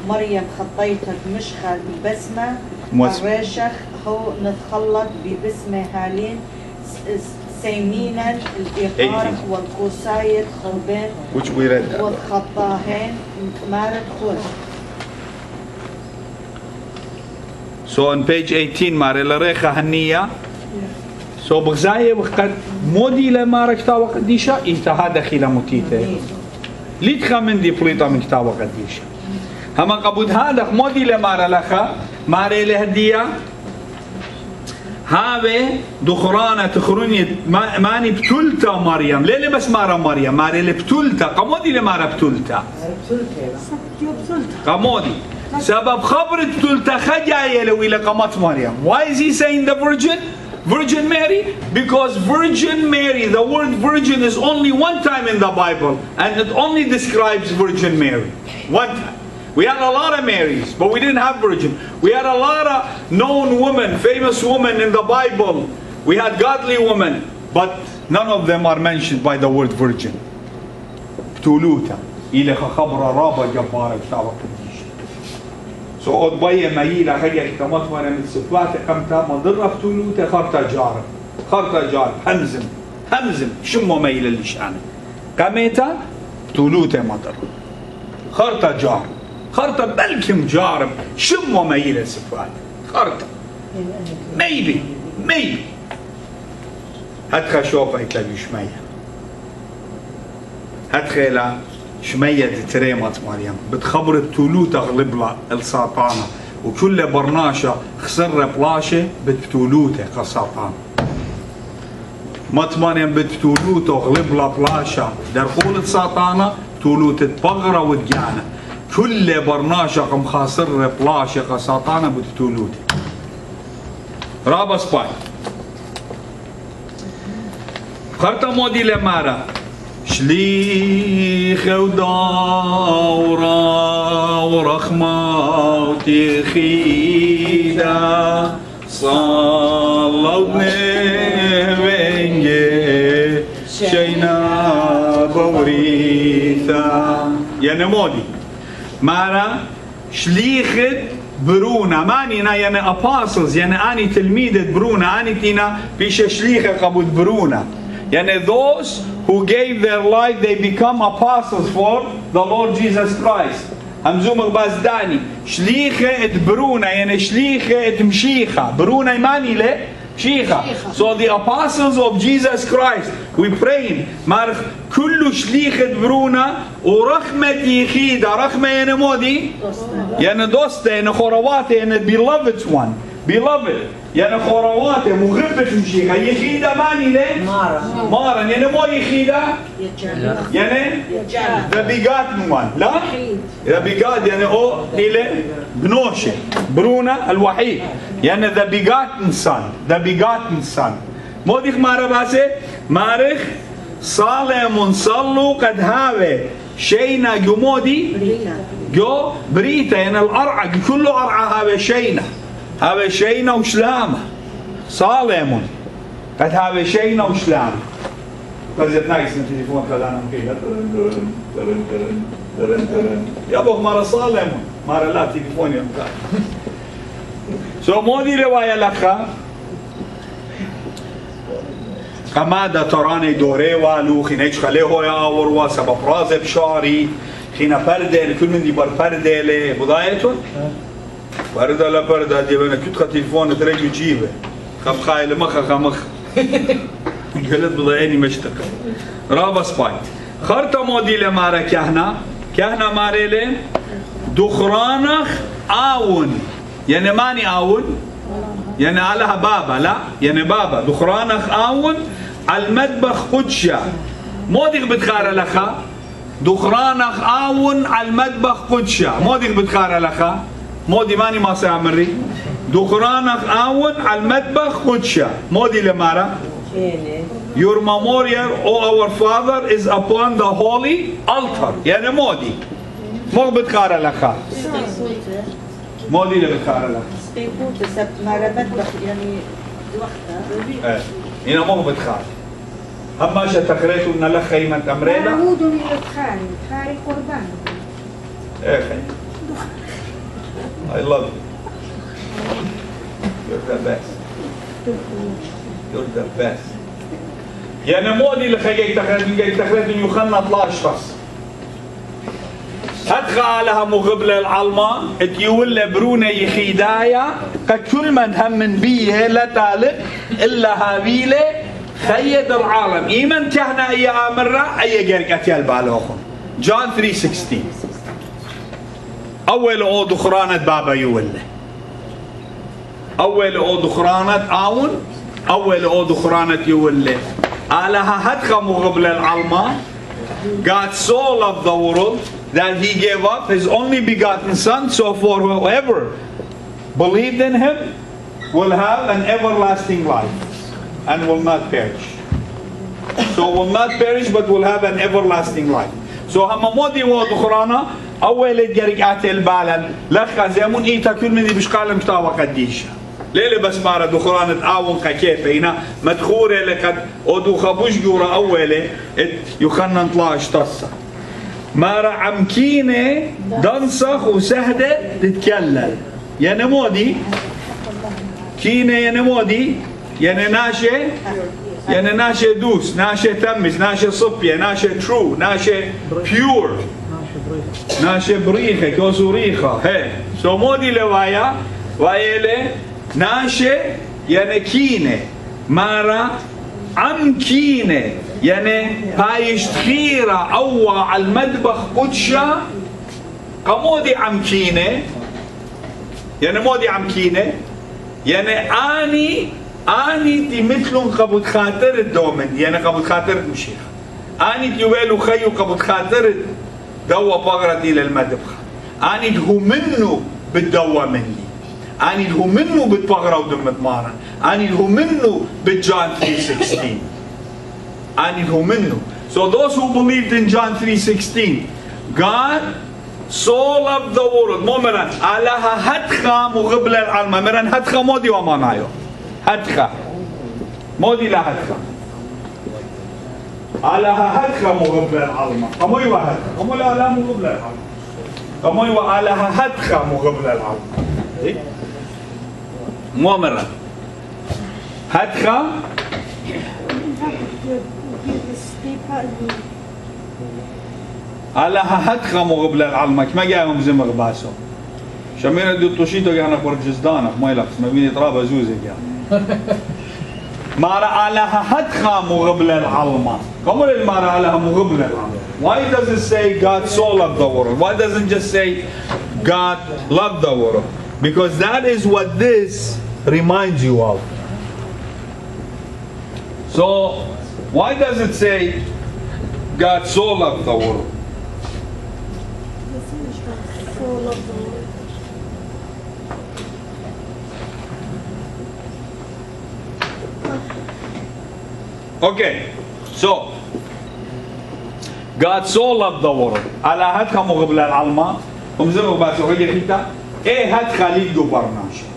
مريم خطيتك مشخة البسمة موس- الريشخ هو نتخلط ببسمة هالين سيمينا الإقار أيدي. والقصايد that. والخطاهين. مارد خور So on page 18 ماري لريخة هنية. So بغزاية وقت مودي لما ركتا وقديشة إيتا دخيلة متيتة. ليتخا من دي بليطة من كتاب وقديشة هما قبود هذا مودي لما رلخا ماري لهدية هذا دخرانة تخروني ما ماني بتلتا مريم. ليه بس مارا مريم. ماري لبتلتا قمودي لمارا بتلتا قمودي سبب خبر بتلتا خجاية لو إلى قمت مريم. Why is he saying the virgin? Virgin Mary because Virgin Mary the word virgin is only one time in the Bible and it only describes Virgin Mary one time we had a lot of Marys, but we didn't have virgin. We had a lot of known women, famous women in the Bible. We had godly women, but none of them are mentioned by the word virgin. بتولوتا إلى خبر رابا جبارة قديش. So od baje maila خجل كمت وأنا من سفلات قمتا مضرة بتولوتا خرطة جار. خرطة جار. همزم. همزم. شمو ميل اللي شأنا قميتا تولوتا مضر خرطة جار. خرطة بلكم جارب شمو ميل سفلات. خرطة. maybe maybe هتخا شوفا يتلقي شمية هتخيلا شمية تريمت مريم. بتخبر بتولو تغلب لها الساطانة وكل برناشة خسر بلاشة بتولوته كساطانة مت مريم بتولو تغلب لها بلاشة. درخول ساطانة تولو تتبغرة وتجانا. كل برناشة قم خاسر بلاشة كساطانة بتولوته رابا سباي خرطة مودي لمارا شليخ ودورة ورخمة وتخيدة صلوا بنجي شينا بوريثا يعني مودي مارا شليخت برونا. مانينا يعني apostles يعني آني تلميذة برونا. آني تينا بيش شليخة قبول برونا. يعني those who gave their life they become apostles for the Lord Jesus Christ. همزوم باز داني شليخة برونا يعني شليخة مشيخة برونا ماني له شيخة so the apostles of Jesus Christ we praying مارخ كل شليخة برونا ورخمة يخيدة رخمة يعني مودي يعني دوسته يعني خرواته يعني beloved one beloved. يعني خرواته مغبة مشيخة يخيدة ماني له مارا مارا يعني مو يخيدة يعني begotten one لا the begotten يعني أو إلى بنوشة برونا الوحيد يعني the begotten son the begotten son مو ديك مارا باسه مارخ صالح منصلو قد هاوي شينا جو مودي جو بريتا يعني الأرعى كله أرعى هذا شينا هوا شیعی نوشلام سال همون قد هوا شیعی نوشلام قضیت نایستن تیلیفون کلانم که یا با مارا سال همون مارا لا تیلیفونی هم کار سو مودی روایه لخا قما دا تران دوره والو خینه ایچ خلی هوی آور و سبب راز بشاری. من دی بار پرده لی بدايتون پرده لا پرده دي بنا كنت تليفون تريجو جيبه خف خايل مخ خمخ قلت بضايعني مشتكى رابا سبايت خرطة مودي لمارا كهنا كهنا ماري دخرانخ آون يعني ماني آون يعني علىها بابا لا يعني بابا دخرانخ آون على المطبخ قدشة مودي بتخار لخا دخرانخ آون على المطبخ قدشة مودي بتخار لخا مودي ماني ما سامري. دخرانخ آون على المطبخ قدشة مودي لمارا؟ Your memorial, O our Father, is upon the holy altar. يعني مودي مو بتخار لخا مودي اللي بتخار لخا سبيكوت سب ما ربت يعني وقتها. إيه. هنا مو بتخار أما شتخريتو إن لك خيمة أمريلا. معهود للخاري خاري قربان. إيه خي I love you. You're the best. You're the best. يعني مودي اللي خيك تخريت من تخريت من يوخنا 12 فصل هدخل لها مغبلة العلمة تيول برونة يخيدايا كل من هم بيه لا تالق إلا هابيلة. خيد العالم. إيمن كهنا أي آمرة. أي قرقة يالبالوخن جون 3:16 أول أو دخرانة بابا يوله أول أو دخرانة آون أول أو دخرانة يوله آلها هدخل مغبلة العلمة God so loved the world that he gave up his only begotten son so for whoever believed in him will have an everlasting life and will not perish so will not perish but will have an everlasting life so هم مودي ودخرانا أول جرقات البالن لخا زيمون إيتا كل من بشقال متاوى قديشة. ليلة بس مارا دخران تعاون كيف هنا مدخورة لقد ودو خبوش جورا أولة يخنن طلاش تصة مارا عمكينة دنسخ وسهدة تتكلل. يا نمودي؟ كينة يا نمودي؟ يعني ناشي يعني ناشي دوس ناشي تمس ناشي صبية ناشي ترو ناشي بيور ناشي بريخة كوسو ريخة هي سو مودي لوايا وايلة ناشي يعني كينة مارا عم كينة يعني هايش تخيرة أو على المطبخ قدشة قمودي عم كينة يعني مودي عم كينة يعني أني أني تي مثلهم قبض خاطر الدومن يعني قبض خاطر المشيخ أني تيويلو خيو قبض خاطر دوا بغرتي للمطبخ أني هو منه بالدوا مني. أني هو منه بتبغرة ودمت مارا أني هو منه بجان 3:16 أني هو منه So those who believed in John 3:16 God so loved the world. مو مرن. علىها هتخا مغبل العلم. مرن هتخا مودي وما نايو هتخا. مودي لا هتخا. علىها هتخا مغبل العلم قموي وهتخا قمو لا لا مغبل العلم قموي وعلىها هتخا مغبل العلم إيه؟ مو مرن هتخا على هتخا مغبل العلمك ما جاهم زي مغباسو شمينا دي طوشيتو جانا برجزدانك ما يلقس ما بيني ترابا زوزي جانا. مارا على هتخا مغبل العلمة كم المارا على مغبل العلمة Why does it say God so loved the world? Why doesn't just say God loved the world? Because that is what this reminds you of. So, why does it say God so loved the world? Okay, so God so loved the world. على هدخة مغبلة العلماء ومزمو باسو هجي حيتا إيه هدخة ليدو برناشا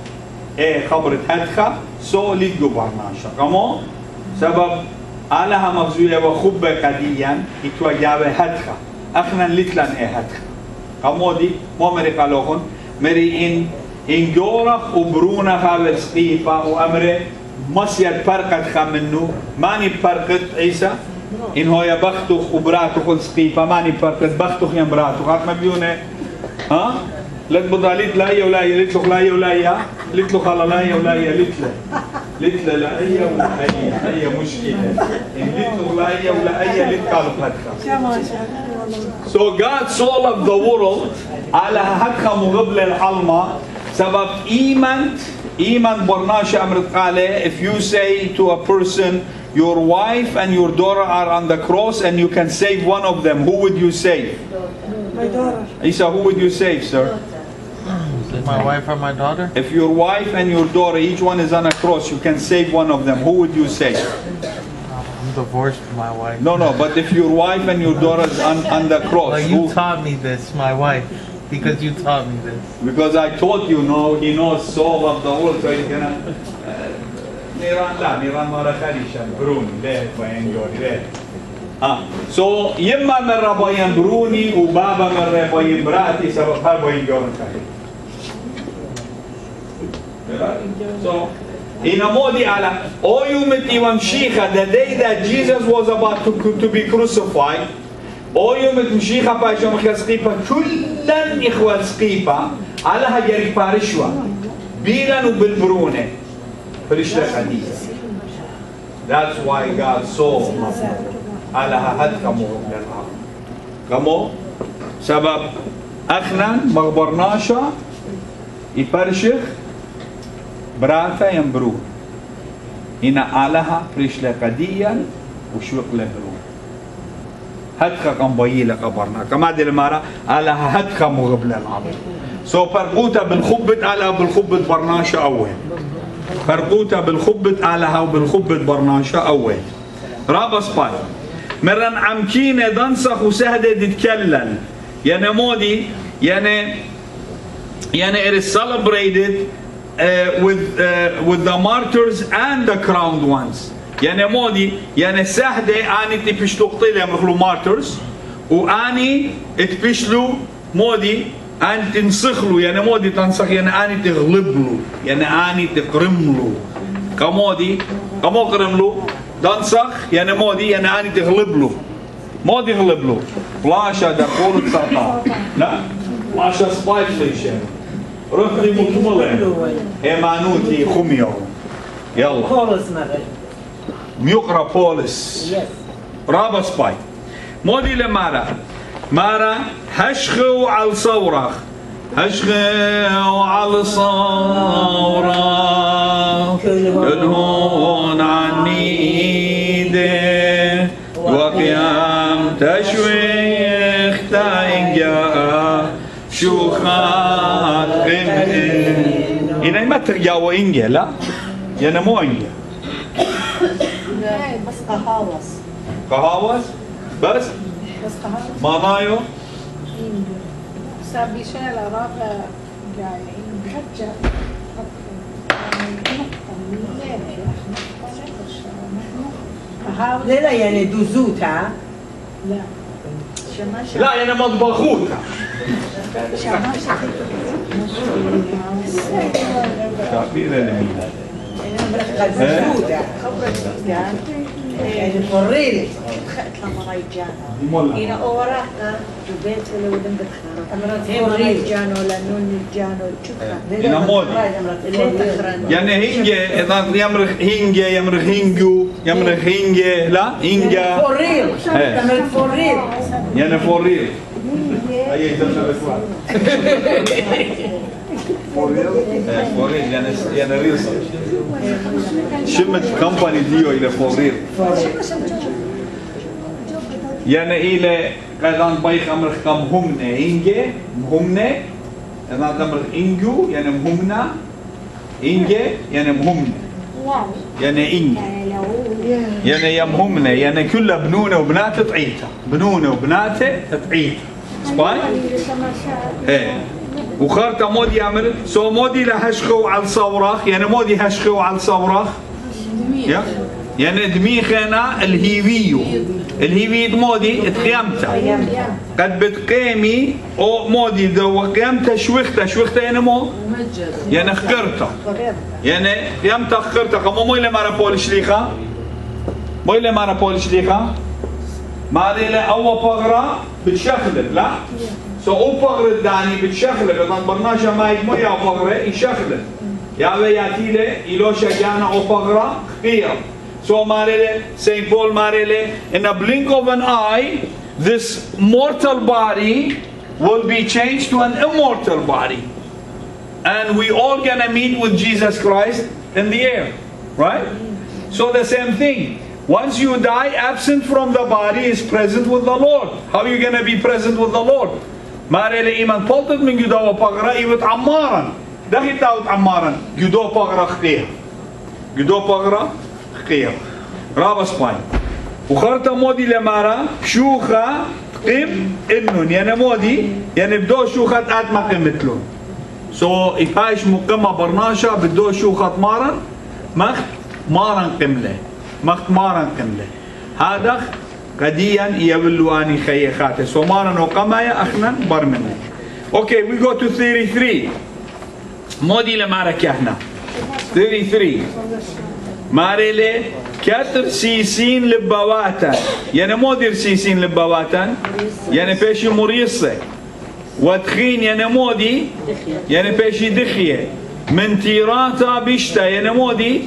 إيه خبرت هدخة سو ليدو برناشا كمو سبب علىها مغزوية وخبة قديا اتوا جابه هدخة اخنا لتلن إيه هدخة كمو دي مو مري قالوخن مري ان ان جورخ وبرونا خالص قيفة وامره مسيد فرقت خمنو ماني فرقت عيسى؟ إن هو يبختخ وبراتو خل سقيفة. ماني فرقت بختخ يم براتو. خاط مبيونة ها؟ لت بضاليت لا هي ولا هي لت لا هي ولا هي لت خلا لا هي ولا هي لت لت لا هي ولا هي هي مشكلة. إن لت لا هي ولا هي لت قالوا فتخة So God so loved the world على هدخة مقبل العلمة سبب إيمان Iman if you say to a person, your wife and your daughter are on the cross and you can save one of them, who would you save? My daughter. Isa, who would you save, sir? My wife or my daughter? If your wife and your daughter, each one is on a cross, you can save one of them, who would you save? I'm divorced from my wife. No, no, but if your wife and your daughter is on, on the cross. Well, you who... taught me this, my wife. Because you taught me this. because I told you no he knows soul of the world so he's gonna نيران لا نيران مرة خليشة بروني ليه بين جوري ليه ها سو يما مرة بين بروني وبابا مرة بين براتي سبب هاي بين جوري So, in a modi ala, O yumit iwam shicha, the day that Jesus was about to, to be crucified, اويوم المشيخة بايشوم خسقيبا كلن اخوان سقيبا على هجاري بارشوا بيلا وبالبرونة فلش لحديث That's why God saw على هاد كمو كمو سبب اخنا مغبرناشا يبارشخ براتا ينبرو هنا علىها فريش لقديا وشوق لبرو هدخا كم بيلا قبرنا كما دي المارا آلها هدخا مغبل العظيم. سو فرقوتا بالخبة آلها بالخبة برناشا أول فرقوتا بالخبة آلها وبالخبة برناشا أول رابس باي مرن عمكينة دنسخ وسهدة تتكلم يعني مودي يعني يعني it is celebrated uh, with uh, with the martyrs and the crowned ones. يعني مودي يعني سهدة اني تبشلو قتيل يمرخلو martyrs واني تبشلو مودي اني تنسخلو يعني مودي تنسخ يعني اني تغلبلو يعني اني تقرملو كمودي كمو قرملو تنسخ يعني مودي يعني اني تغلبلو مودي يغلبلو فلاشة دا قولو تسعطا لا فلاشة سبايك ليشن رفلي مكملة ايمانوتي خميو يلا مرة ميقرا بولس يس رابا سباي مودي لمارا مارا هشخو على صورخ هشخو على صورخ الهون عني ايده وقيام تشويخ تاينجا شوخات قمت هنا ما ترجعوا انجا لا يعني مو انجا بس قهاوس. قهاوس؟ بس؟ بس مانايو siya laraka gaya حتى لا لا يعني دوزوتا. لا. لا يعني مطبخوتها تعبير يعني udem betkhara. أمرت Hem فريلي jano la nun jano chukha. هنا مودي Le takhran. يعني هينجا اذا يمرخ هينجا يمرخ هينجو يمرخ هينجا لا هينجا فريل إيه. أمرت فريل يعني فوريل اي تمنا بسوا فوريل يعني يعني ريل شمت كمباني ديو إلى فوريل يعني إلى قدان بايخ امرخ كم همنا هينجا همنا اذا امرخ انجو يعني مهمنا انجا يعني مهمنا يعني إني يعني يمهمنا يعني كل بنونه وبناته تعيته بنونه وبناته تعيته سباي إيه وخرطة مودي يعمل. سو مودي لهشخو على الصوراخ يعني مودي هشخو على الصوراخ يعني دميخنا الهيويو. الهيوي مودي تقيمته قد بتقيمي أو مودي دو قيمته شوخته شوخته يعني مو؟ يعني خكرته يعني قيمته خكرته قمو مو لما رابول شليخة؟ مو لما رابول شليخة؟ ما دي اول بغرة بتشخلت لا؟ So u faqr dani bitshakhle, bidan barnasha ma ikmo ya faqre ishakhle. Ya ve yatile ilo shagana u faqra khira. So marele, St. Paul marele, in a blink of an eye, this mortal body will be changed to an immortal body. And we all gonna meet with Jesus Christ in the air, right? So the same thing. Once you die, absent from the body is present with the Lord. How are you gonna be present with the Lord? Marele iman poltet min judawa pagra iwit ammaran. Dagit tawit ammaran. Judo pagra khir. Judo pagra خير رابا سباين وخرطة مودي لمارا. شوخة قيم إنون. يعني مودي. يعني بدو شوخة آت ما قيم مثلون سو so, إفايش مقيمة برناشا بدو شوخة مارن. مخت مارن قملة مخت مارن قملة هذا قديا يبلو اني خي خاته سو مارن وقمايا أخنا برمنا أوكي وي جو تو 33 مودي لمارا كهنا 33 ماريلي كتر سيسين لبواتا يعني مو دير سيسين لبواتا يعني بيشي مريصة وتخين يعني مودي يعني بيشي دخية من تيراتا بيشتا يعني مودي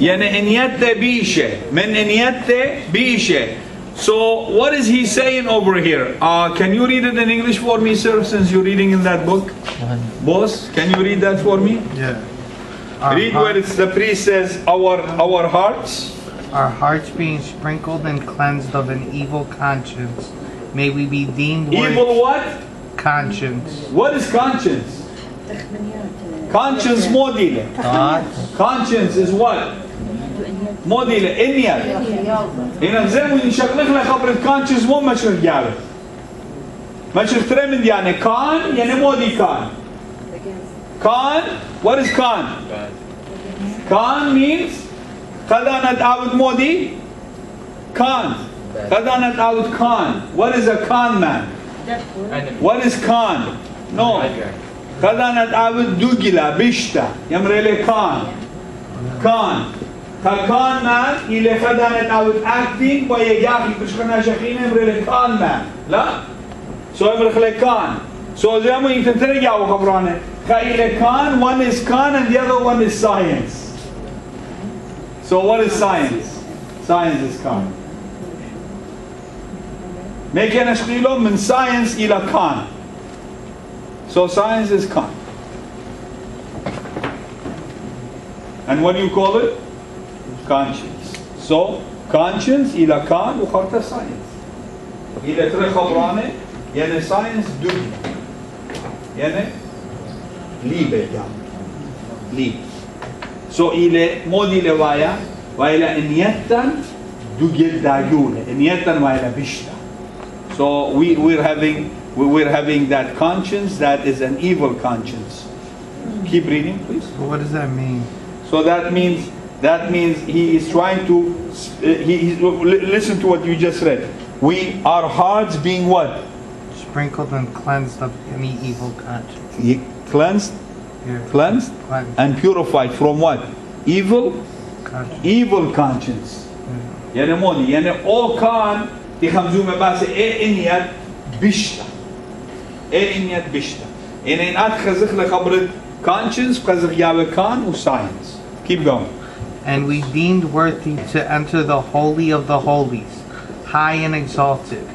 يعني انيتا بيشة من انيتا بيشة So what is he saying over here? Uh, can you read it in English for me, sir, since you're reading in that book? Boss, can you read that for me? Yeah. Read where it's the priest says, our, our hearts. Our hearts being sprinkled and cleansed of an evil conscience, may we be deemed Evil what? conscience. What is conscience? Conscience modile. Thoughts, Conscience is what? Modile إنيال هنا زي ما نشغلك لك خبر conscience مو مشغل جابر مشغل ترمند يعني كان يعني مودي كان كان what is كان كان means خدانت out مودي كان خدانت out كان what is a con man? What is con no. خدانت out دوغلا بيشتا يمرلي كان كان كان مان إلى خدانت out acting ويجاكي بشخنا شخينة يمرلي كان man لا سو يمرخلي كان So زي ما يمكن ترجعوا خبرانه خايلة كان one is كان and the other one is science. So what is science? Science is كان ميكي نشقيله من science إلى كان So science is كان And what do you call it? Conscience So conscience إلى كان وخرطة science إلى ترى خبرانه يعني science دنيا يعني liebe ja lieb so ile modi le vaya vaila inietan dugil dayune inietan vaila bishta so we we're having we- we're having that conscience that is an evil conscience keep reading please what does that mean? so that means that means he is trying to uh, he, he li- listen to what you just read we our hearts being what Sprinkled and cleansed of any evil conscience. He cleansed Yeah. cleansed Cleansed and purified from what evil conscience. evil conscience يعني مودي يعني او كان تخمزومه بس ايه انيت بشتا ايه انيت بشتا يعني ان اتخزخ لخبرت conscience بخزخ يابا كان و science keep going And we deemed worthy to enter the holy of the holies, high and exalted.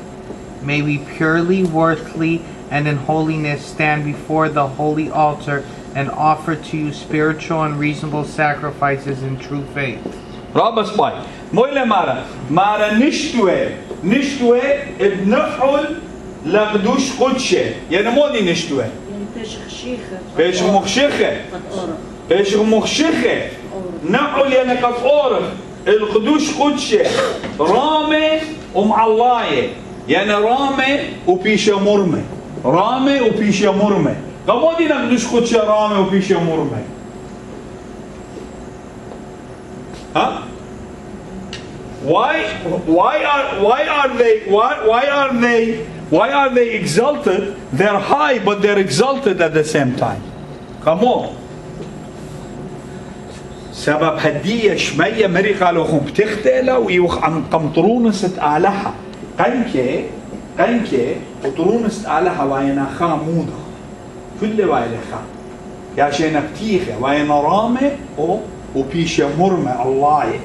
May we purely, worthily, and in holiness stand before the holy altar and offer to you spiritual and reasonable sacrifices in true faith. رابا سباي مويلة مارا مارا نشتوه نشتوه بنفعل لقدوش قدشة يعني مودي نشتوه يعني تشخ شيخة بيش مخشخة قد أورا بيش مخشخة لأنك أورف القدوش قدشة رامي ومعلاية. يعني رامي وبيشة مرمي. رامي وبيشة مرمي. كم دي نقدوش قدشة رامي وبيشة مرمي. ها؟ Why why are why are they why why are they why are they exalted? They're high but they're exalted at the same time. Come on. سبب هدية شمية مري قالوا خم بتختلا ويوخ عم قمطرون ست آلها. قنكة قنكة وطرون ست آلها وينا خامودة كل وينا خا. يا شينا بتيخة. وينا رامة و وبيشة مرمة. الله.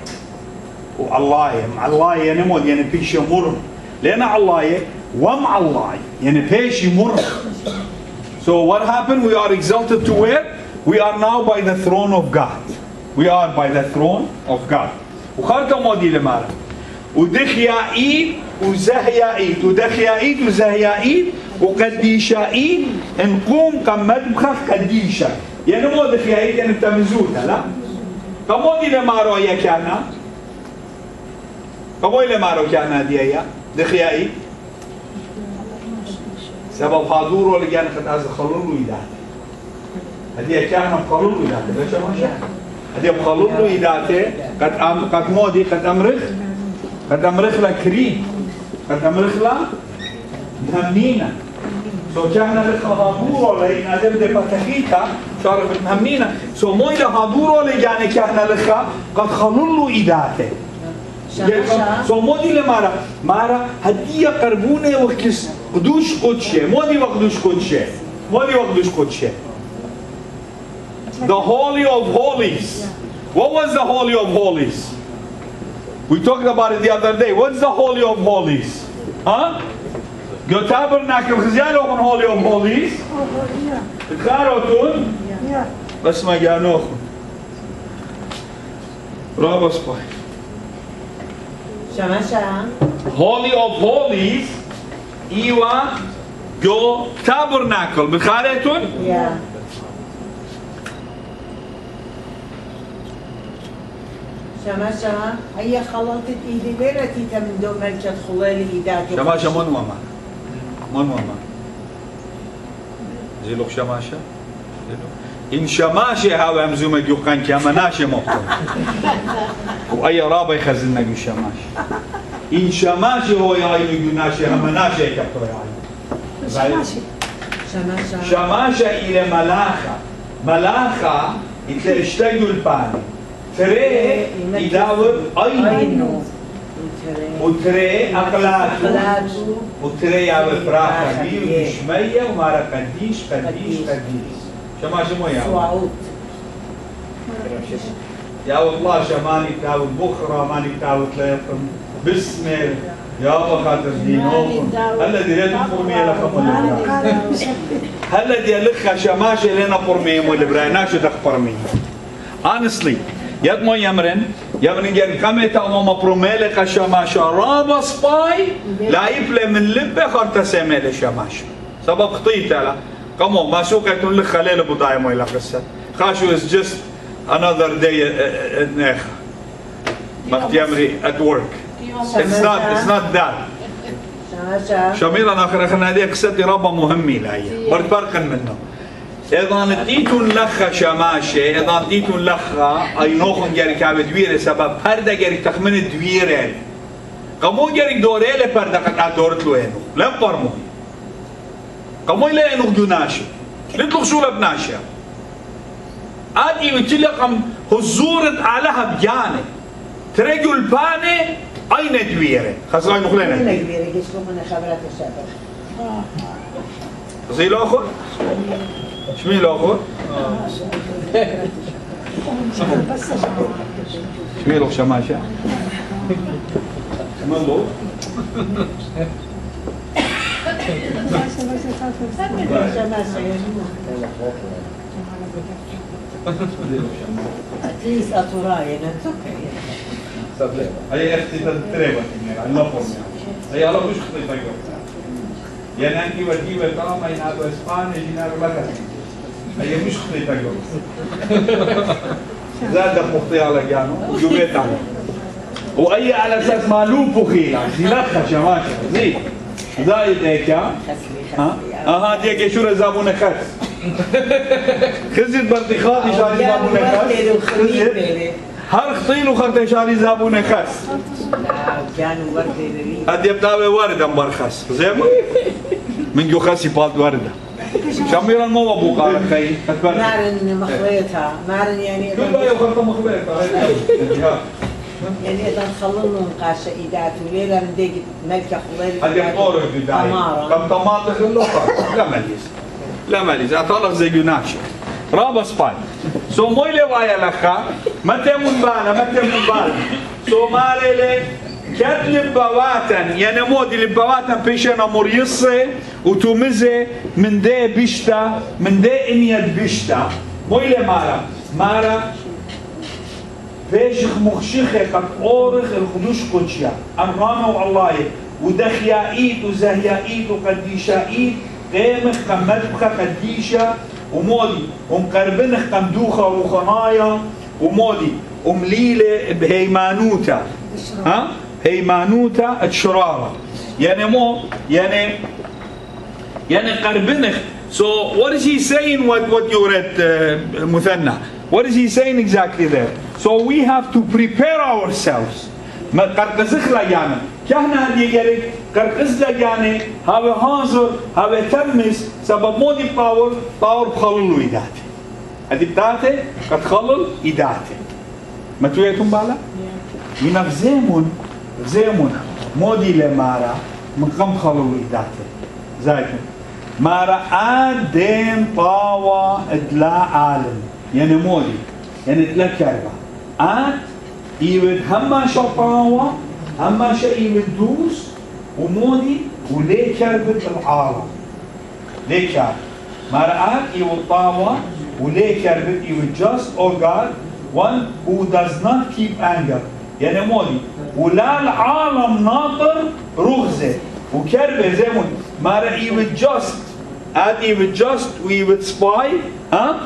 والله مع الله مود يعني بيشة مرمة. لأن الله ومع الله. يعني بيشي مرمة. So what happened? We are exalted to where? We are now by the throne of God. We are by the throne of God. وخارطة مودي لمارا. ودخيائيل وزهيائيل ودخيائيل وزهيائيل وقديشائيل نقوم كمدبخة قديشة. يعني مو دخيائيل يعني تمزوتا لا؟ كمودي لمارا يا كانا كمودي لمارا كانا دي دخيائيل سبب حضوره اللي كان قد أز خلول ويدات هذه كان خلول ويدات ليش ما شاء אז قد לו ידעתה, קדמו די קדמריך, קדמריך לה קרי, קדמריך לה נמינה. So جهنا لك هابورو لين أدب دي باتخيتا شارف سو مو موي لهابورو ولا يعني جهنا لك قد خللو إداته سو مودي لمارا مارا هدية قربونة وكس قدوش قدشه مودي وقدوش قدشه مودي وقدوش قدشه the Holy of Holies. What was the Holy of Holies? We talked about it the other day. What's the Holy of Holies? Huh? Your tabernacle, ziyare the Holy of Holies. Tekrar okun. Basma yani okun. Bravo Holy of Holies. İva Go tabernacle. Yeah. شمشة هي خلطت ايدي بيرتي من دون ملكة خلالي ايداك شماشة من وما من وما زيلوك شماشة إن شماشة هاو أمزومة يقان كمناشة مقتل وأي رابع يخزن نجو شماشة إن شماشة هو يعين يناشة همناشة يكبتو يعين ماشي شمشة شماشة إلى ملاخة ملاخة إتلا اشتاقوا الباني تري يداور أينو عينو وتري أقلاتو أقلاته وتري يا فراخة بي فراخة. وشمية ومارا قديش قديش قديش. قديش شماشة مو يا صعود يا والله شماني تاوت بخرة ماني تاوت ليقم بسمل يا خاطر دينوكم الذي لا تفرمي لكم الإبراهيم هلا دي لخا شماشة لنا فرمي والإبراهيم ناشو تخفرمي honestly يمرن يمرن جن كم تا ما بروميل كشماشة رابا سباي لا يفل من لبه خرط سميل شماشة سبب خطيت لا كمو ما سوق يتون لخ خليل بداية مو إلى قصة خاشو is just another day نخ وقت يمري at work. It's not it's not that. شمشة شميرا اخر اخر هذه قصتي ربا مهمي لا هي برد فرق منه اذا نتيتون لخا شماشه اذا نتيتون لخا اي نوخن جاري كعب دويره سبب پرده جاري تخمن دويره قمو جاري دوره له پرده قد دورت له انو لم قرمو قمو له انو دوناشه لطلق شو لبناشه ادي وتلقم هزورت علىها بجانه ترجو البانه اين دويره خاصه نقولنا كلنا كبيرة قسمه من خبرات الشباب زي الآخر شمين الآخر شمين الآخر شماشة شمين الآخر At least أطراي أنا تكي هي أختي تتريبا يعني لا فورم هي على وش خطي طيب يعني انت ودي وطالما ينادوا اسباني ينادوا لك هي مش خطي طيب زاد مخطي على جانو وجبت عليه واي على أساس مالو بخيل خلاف شماشة زين زايد هيك ها ها هذيك شو رزابون خس خزت برتخالي شاري زابون خس هر خطيل وخرت شاري زابون خس هدي بتاوي وردة مرخص زين من جو خسي بالت وردة شميرا مو ابو قال خي كتبر مارن مخليتها مارن يعني كل ما يخرط مخبرك يعني إذا نخللهم قاشة إيدات وليلة من ديك ملكة خليل هدي قورة بداية تمارا كم طماط خلوها لا ماليز لا ماليز أطلق زي جناشي رابا سباي سو موي لي وايا لخا. متى من بانا متى من بانا سو مالي كات لبواتن يعني مودي لبواتن بيشنا مريصة وتومزة من دي بيشتا من دي انيد بيشتا موي لي مارا مارا بيشخ مخشخة قد أورخ الخدوش قدشيا أمرانا والله ودخيائيت وزهيائيت وقديشائيت قيمخ قمدبخة قديشة ومودي ومقربنخ قمدوخة وخنايا ومودي ومليلة بهيمانوتا ها هيمانوتا الشرارة. يعني مو يعني يعني قربنخ. So what is he saying what, what you read uh, مثنى؟ What is he saying exactly there? So we have to prepare ourselves. ما قرقزخ لا يعني. كهنا هدي يقري قرقز لا يعني. هذا هازر هذا تمس سبب مودي باور باور بخلل إيداته هدي بتاعته قد خلل إيداته ما تويتم بالا ينفزيمون زيمون مودي لمارا من قم خلل إيداته زايكم مارا آدم باوا ادلا عالم. يعني مودي يعني ادلا كربا آد يود هما شو باوا هما شا يود دوس ومودي وليه كربت العالم ليه كرب مارا آد يود باوا وليه كربت يود just or God one who does not keep anger يعني مودي ولا العالم ناطر رغزه وكربه زي ما مارا يود just اد يود just ويود سباي ها؟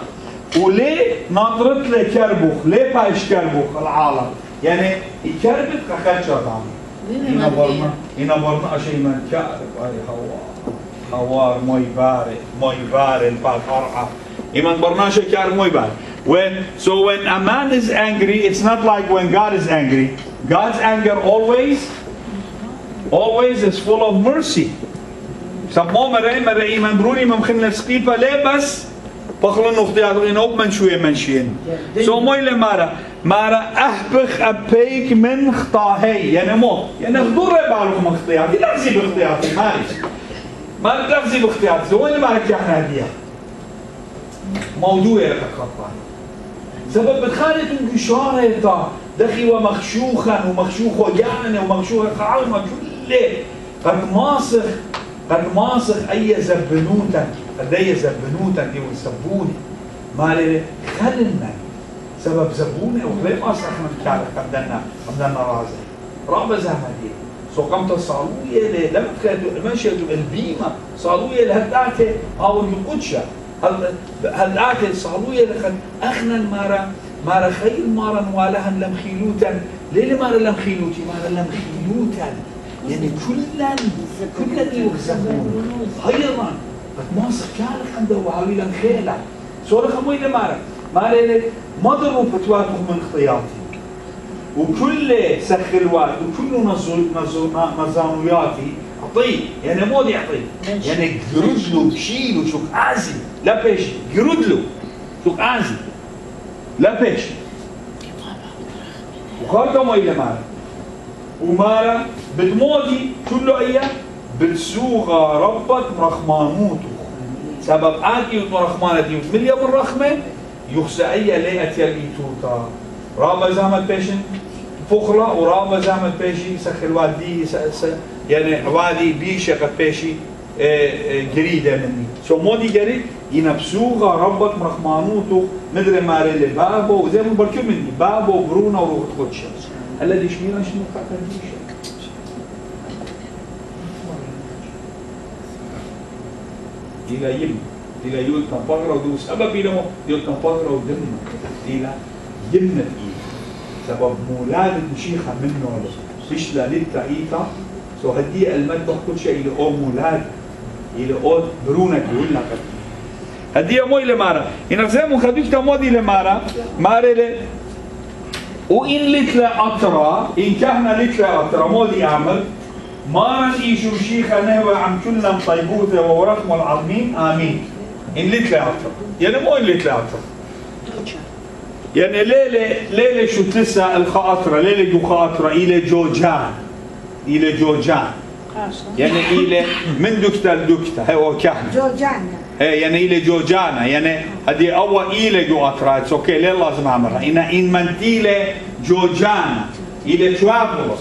وليه ناطرت له كربوخ ليه بايش كربوخ العالم. يعني يكربت كخلشة طعمي هنا برنا هنا برنا أشي من كارب هاي هوا. هوار موي باري موي باري البعض أرعى إيمان برنا شي كارب موي باري when so when a man is angry it's not like when God is angry. God's anger always always is full of mercy. سموه مرة مرة إيمان بروني ممكن لسقيفة ليه بس بخلون نختيات غين أوب من شوية من شين سو موي لمارا مارا أحبخ أبيك من خطاهي يعني مو يعني خضور بالك من خطياتي لغزي باختياتي ماريش ما لغزي باختياتي وين مالك إحنا هدية موضوع لك خطا سبب بتخالف انقشارة دخي ومخشوخا ومخشوخ يعني ومخشوخ قعوما كله. قد ماسخ قد ماسخ أي زبنوتا قد أي زبنوتا دي ويسبوني؟ ما لي خلنا سبب زبوني وغير ماسخ من كعلى قدنا قدنا رازي. رابع زهمدي سو قمت صالوية لم تكادوا مشيتوا البيمة صالوية لهدعته أو القدشة هل آتي صالوية لخد أخنا المارا مارا خيل مارا والها لم خيلوتا ليه مارا لم خيلوتي مارا لم خيلوتا يعني كلا كلا يغزمون. خيرا ماسك كان عنده وهاوي لم خيلا. سورة خموي لمارا. مارا لك مضروا فتواتهم من خطياتي. وكل سخلوات وكل نظامياتي أعطيه يعني مو يعطيه يعني جرد له بشيله شوك عازي لا بيشي جرد له. عازي لا بيشي وخالته ما إلى مارا. ومارا بتموتي كله اياه بتسوغا ربك رحمانوتو سبب آتي ورحمانتي مليا من رحمة يخسى ايا ليئة يلئيتوتا رابا زامت بيشن فخرة. ورابا زامت بيشي سخل وادي يعني وادي بيشة قد بيشي جريدة مني. سو مودي جريد؟ ينبسوغا ربك رحمانوتو مدري ماري بابو وزي ما بركب مني بابو برونا وروح قدشة الذي شميرا شنو قاعد بيشة إلى يم إلى يول تنبغر ودو سبب إلى مو يول تنبغر ودم إلى يمنت إيه سبب مولاد مشيخة منه فيش لا لتا إيتا. سو هدي المدح كل شيء إلى أو مولاد. إلى أو برونك يقول لك هدي مو إلى مارا إن زي مو خدوك تمودي إلى مارا مارا إلى وإن لتلا أطرا إن كان لتلا أطرا مودي أعمل ما إيشو شيخة نهوى عم كلنا طيبوته وورقم العظمين آمين إن لتلا أطرا يعني مو إن لتلا أطرا يعني ليلة ليلة شو تسا الخاطرة ليلة جو خاطرة إلى جوجان إلى جوجان يعني إلى من دكتا لدكتا هو كهنة جوجانا إيه يعني إلى جوجانا يعني هذه أول إلى جو أترا أوكي ليه لازم أعملها إن إن منتيلة جوجانا إلى ترافلرز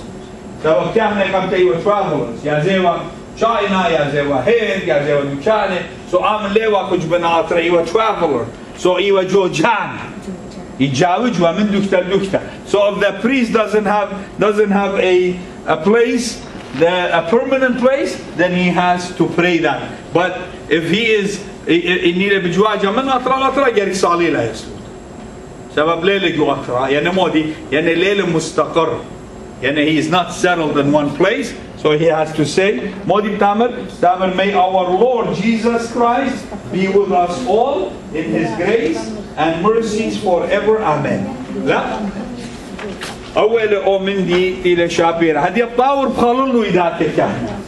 سواء كهنة قبل أيوة ترافلرز يا زيوا شاينا يا زيوا هيد يا زيوا دكانة سو عامل ليه كجبنا أترا أيوة ترافلر سو أيوة جوجانا يتجاوز ومن دكتا لدكتا so if the priest doesn't have doesn't have a a place the, a permanent place then he has to pray that but if he is in need بجواجة من أطرا الأطرا يري صالي لا يسلو سبب ليلة جو أطرا يعني مودي يعني ليلة مستقر يعني he is not settled in one place so he has to say مودي بتامر تامر may our Lord Jesus Christ be with us all in his grace and mercies forever amen لا أول أو من دي إلى شابير. هدي الطاور بخللو إداتك كهنة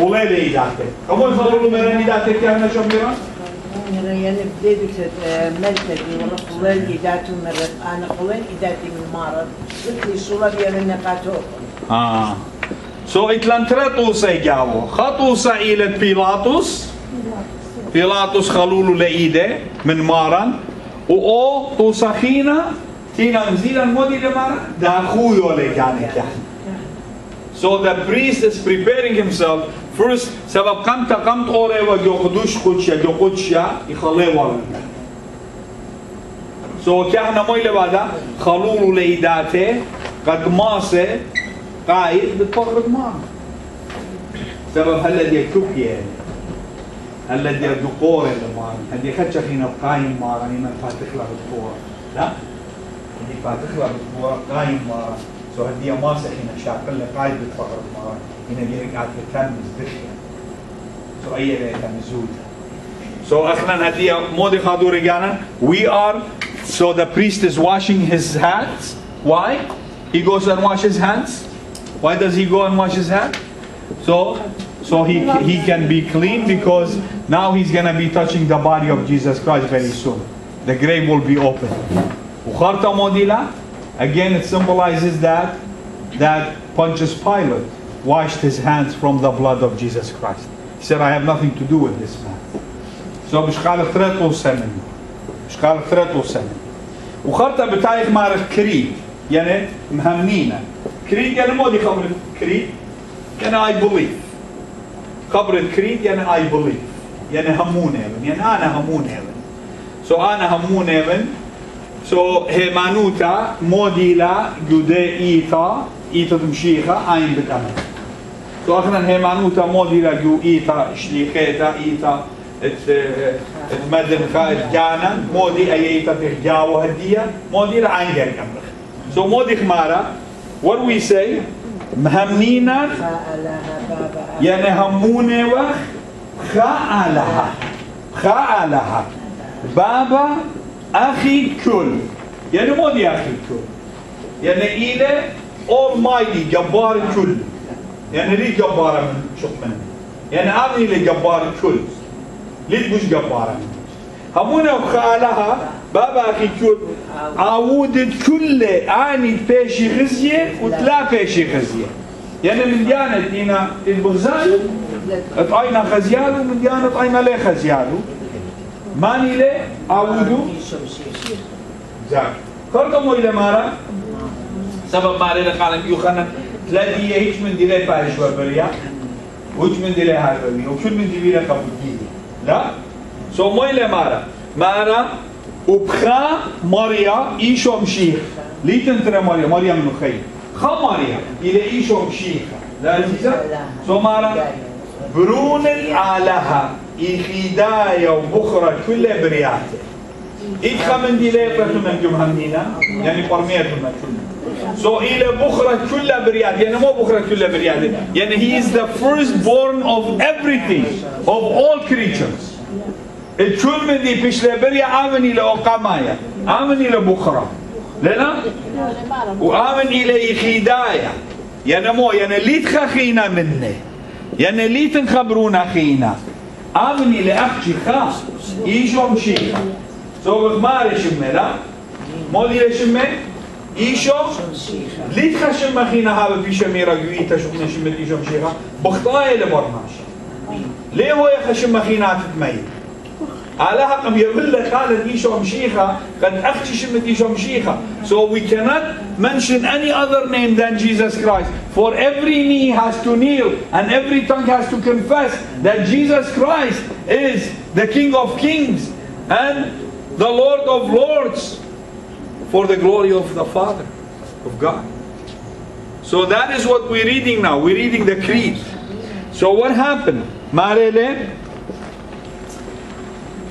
وليلة إداتك كمان خللو من إداتك كهنة شابيرا يعني بديت ملتقي والله قليل إداتي مرة أنا قليل إداتي من مرض قلت لي آه. سو إلى بيلاطس بيلاطس خلولو لإيده من مارن وأو توسخينا تينا نزيلا مودي لمارا داخويو لجانك So the priest is preparing himself. First سبب قمت قمت أوري وجو خدوش خدشة جو خدشة يخليه ورن So كهنا مويلة بعدا خلولو لإيداته قد ماسه قايد بتفرق معه سبب هلا دي كوكي هلا دي دقورة لمان هدي خدشة فينا قايم مارا نيما فاتح لها بالكورة لا هدي فاتح لها بالكورة قايم مارا سو هدي ماسة هنا شاكل قايد بتفرق مارا هنا دي قاعد تتمز دخيا سو أي لي تمزود So اخنا هدي مودي خادو رجانا we are so the priest is washing his hands why he goes and wash his hands why does he go and wash his hands so so he he can be clean because now he's going to be touching the body of Jesus Christ very soon the grave will be open وخارطة موديلا again it symbolizes that that Pontius Pilate washed his hands from the blood of Jesus Christ. He said I have nothing to do with this man. So مش قال ثلاثة سنة مش قال ثلاثة سنة وخارطة بتاعك مارك كريت يعني مهمنينا كريت يعني مودي خبر كريت يعني I believe. خبر كريت يعني I believe. يعني همون ايمن يعني أنا همون ايمن سو أنا همون هيمانوتا موديلا جودي ايتا ايتا تمشيخة اين بتعمل سو اخنا موديلا جو ايتا شليخيتا ايتا تمدن خائد جانا مودي ايتا تخجاو هدية موديلا عين جاي كمرخ سو مودي خمارا what we say? مهمنينا يعني همونة وخ خالها خالها بابا أخي كل يعني مو دي أخي كل يعني إلى Almighty جبار الكل يعني ليه جبارة من شوف من. يعني أمني لجبار الكل ليه مش جبارة من. همونة وخالها بابا أخي كل عودت كل آني بيشي غزية وتلا بيشي غزية يعني من ديانة هنا البغزال أطعينا خزيالو من ديانة أطعينا ليه خزيالو. ماني ليه عودو زاك خرطمو إلى مارا. سبب مارا لقالن يوخنا تلاقي هيك من دي ليه باش وبريا وش من دي ليه هاي بريا وكل من دي ليه قبل لا. سو مو إلى مارا. مارا وبخا ماريا إيشو مشيخ ليه تنترى ماريا ماريا من خير خا ماريا إلى إيشو مشيخة لا لسه سو مارا. برون الآلهة إخدايا وبخرة كل برياته إيتخا من دي ليقة من جمهمينا يعني قرمية من So إلى بخرة كلها بريال يعني مو بخرة كلها بريال يعني he is the firstborn of everything of all creatures. الكل من دي بيش بريا آمن إلى أقامايا. آمن إلى بخرة. لنا؟ وآمن إلى إخيدايا يعني مو يعني اللي تخخينا منه. يعني اللي تنخبرونا خينا. آمن إلى أخشي خاص إيشو مشيخا سو بغمار شمه لا مو دي شمه إيشو ليه تخشم مخينا هذا في شميرة قويتا شوفنا شمة إيشو مشيخا بخطايا لبرناش ليه هو يخشم مخينا تتميل على حق يقول خالد إيشو مشيخة قد أختي شمة إيشو مشيخة so we cannot mention any other name than Jesus Christ for every knee has to kneel and every tongue has to confess that Jesus Christ is the King of Kings and the Lord of Lords for the glory of the Father of God so that is what we're reading now we're reading the creed so what happened Marele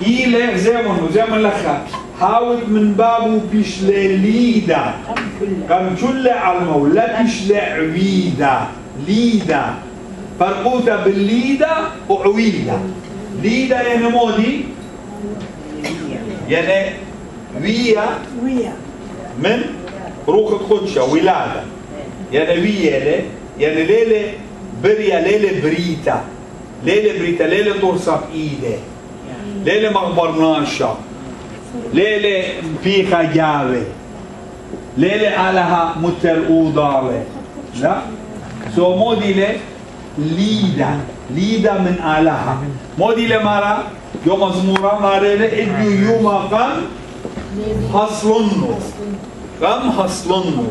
إله زمن وزمن لخا. حاول من بابو بيش ليدا كم كل علمو لا بيش عويدا ليدا. فرقوتا بالليدا وعويدا. ليدا يعني مودي؟ يعني ويا. من؟ روح القدشة ولادة. يعني ويا يعني ليلة بريا ليلة بريتا. ليلة بريتا ليلة ترصف إيده ليلة مغبرناشا ليلة فيها جاوي ليلة علىها متر أوضالة لا سو مودي له ليدا ليدا من آلها مودي له مارا يوم مزمورة مارا له إديو يوم قم حصلنو قم حصلنو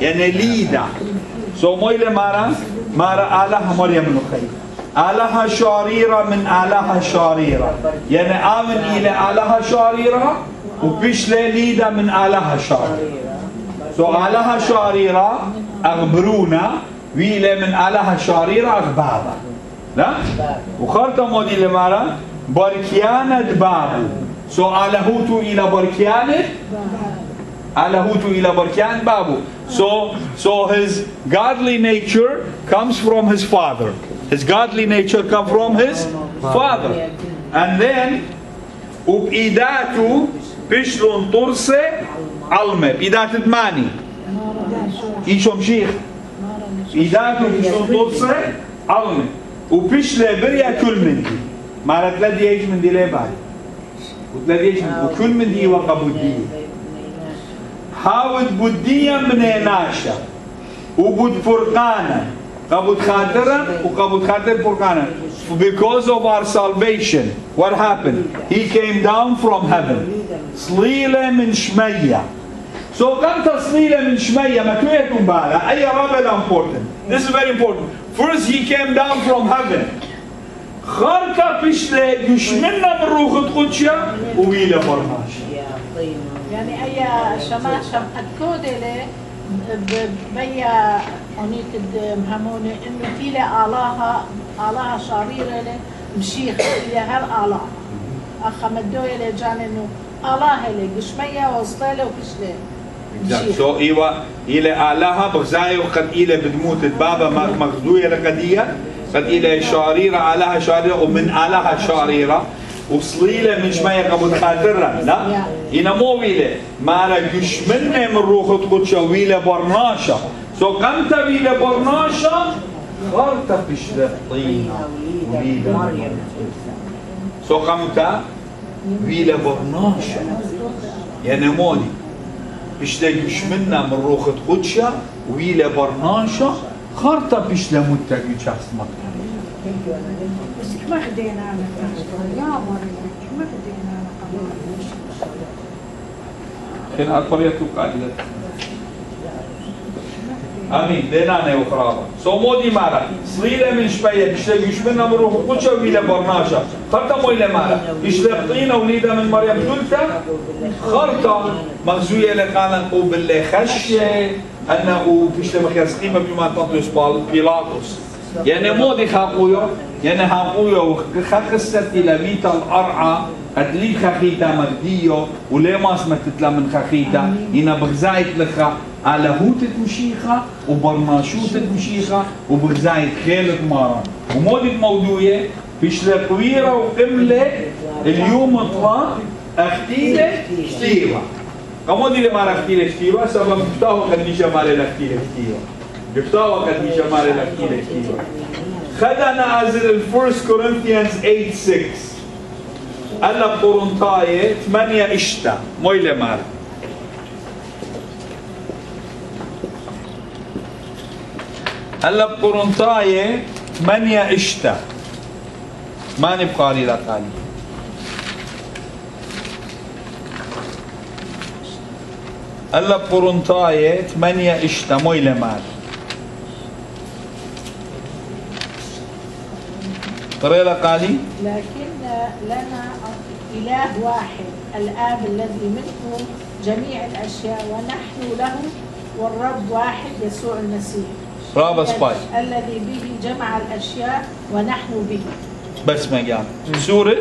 يعني ليدا سو مودي له مارا مارا آلها مريم نخيل آلهة شريرة من آلهة شريرة يعني آمن إلى آلهة شريرة وبيش ليدا من آلهة شريرة سو آلهة شريرة أخبرونا ويلة من آلهة شريرة أخبابا لا وخرطة مودي لمارا بركيانة بابو سو آلهوتو إلى بركيانة إلى بركيان بابو. so so his godly nature comes from his father. His godly nature comes from his father. And then وبإيداته بشلون طرسة علمة بإيدات ثماني إيشو مشيخ إيداته بشلون طرسة علمة وبشلة بريا كل من دي مالت لا دي إيش من دي دي إيش من- وكل من دي حاود بودية من ناشا وبود فرقانا قبود خاطرا وقبود خاطر فرقانا. because of our salvation what happened? He came down from heaven. صليلة من شمية. So كم تصليلة من شمية ما تويتم بالا أي رابع important. This is very important. First he came down from heaven. خاركة بشلة يشملنا من روح القدشة ويلا برماش يعني أي شما شم الكودلة بيا هونيك مهمونة إنه في له آلهة آلهة شريرة مشيخ إلى هالآلهة أخا مدوية لجان إنه آلهة له قشمية وصلة وكشلة سو أيوه إلى الها بغزايو قد إلى بدموت بابا مغزوية لقدية قد إلى شاريرة الها شاريرة ومن الها شاريرة وصليلة من شمية قبل خاطرة لا إنا مو ويلة ما رجش منه من روح القدس ويلة برناشة سو قمت ويلة برناشة خرطة بشلة طينة ويلة سو قمت ويلة برناشة يعني مولي بيش لقيش منا من روخة قدشة ويلا برناشة خارطة بيش لمتقي شخص مكان بس ما أنا يا مريم ما خدينا خين أكبر قاعدة آمين. دينانا وخرابة سو مودي مارا. صليلة من شوية بيش لقيش منا من روخة قدشة ويلا برناشة خارطة مويلة مارا. بيش لقينا وليدة من مريم تلتا. خرطة مغزوية لقانا وبالله خشية. أنه فيش لما خياسقيمة بما تنطيس بيلاطس يعني مودي خاقويو. يعني خاقويو خخست إلى ميتا الأرعى. قتلي خخيتا مرديو. وليه ما اسمت تتلا من خخيتا إنا بغزايت لخا. على هوت مشيخة. وبرماشوت مشيخة. وبغزايت خيلة مارا. ومودي موضوعية. فيش لقويرة وقملة. اليوم اطلاق أختيلة شتيرة كمودي لما أختيلة شتيرة سبب مفتاحه قديشة مالي أختيلة شتيرة مفتاحه قديشة مالي اختيلة شتيرة خدنا نازل الفيرست كورنثيانز 8 6 ألا قرنطاية 8 إشتا مويلة مار ألا قرنطاية 8 إشتا ما نبقى لي لقالي ألا قرنطاية 8 إشتا مويلة مار قرأ لقالي لكن لنا إله واحد الآب الذي منه جميع الأشياء ونحن له والرب واحد يسوع المسيح. رابا سباي الذي به جمع الأشياء ونحن به. بس ما قال. سورة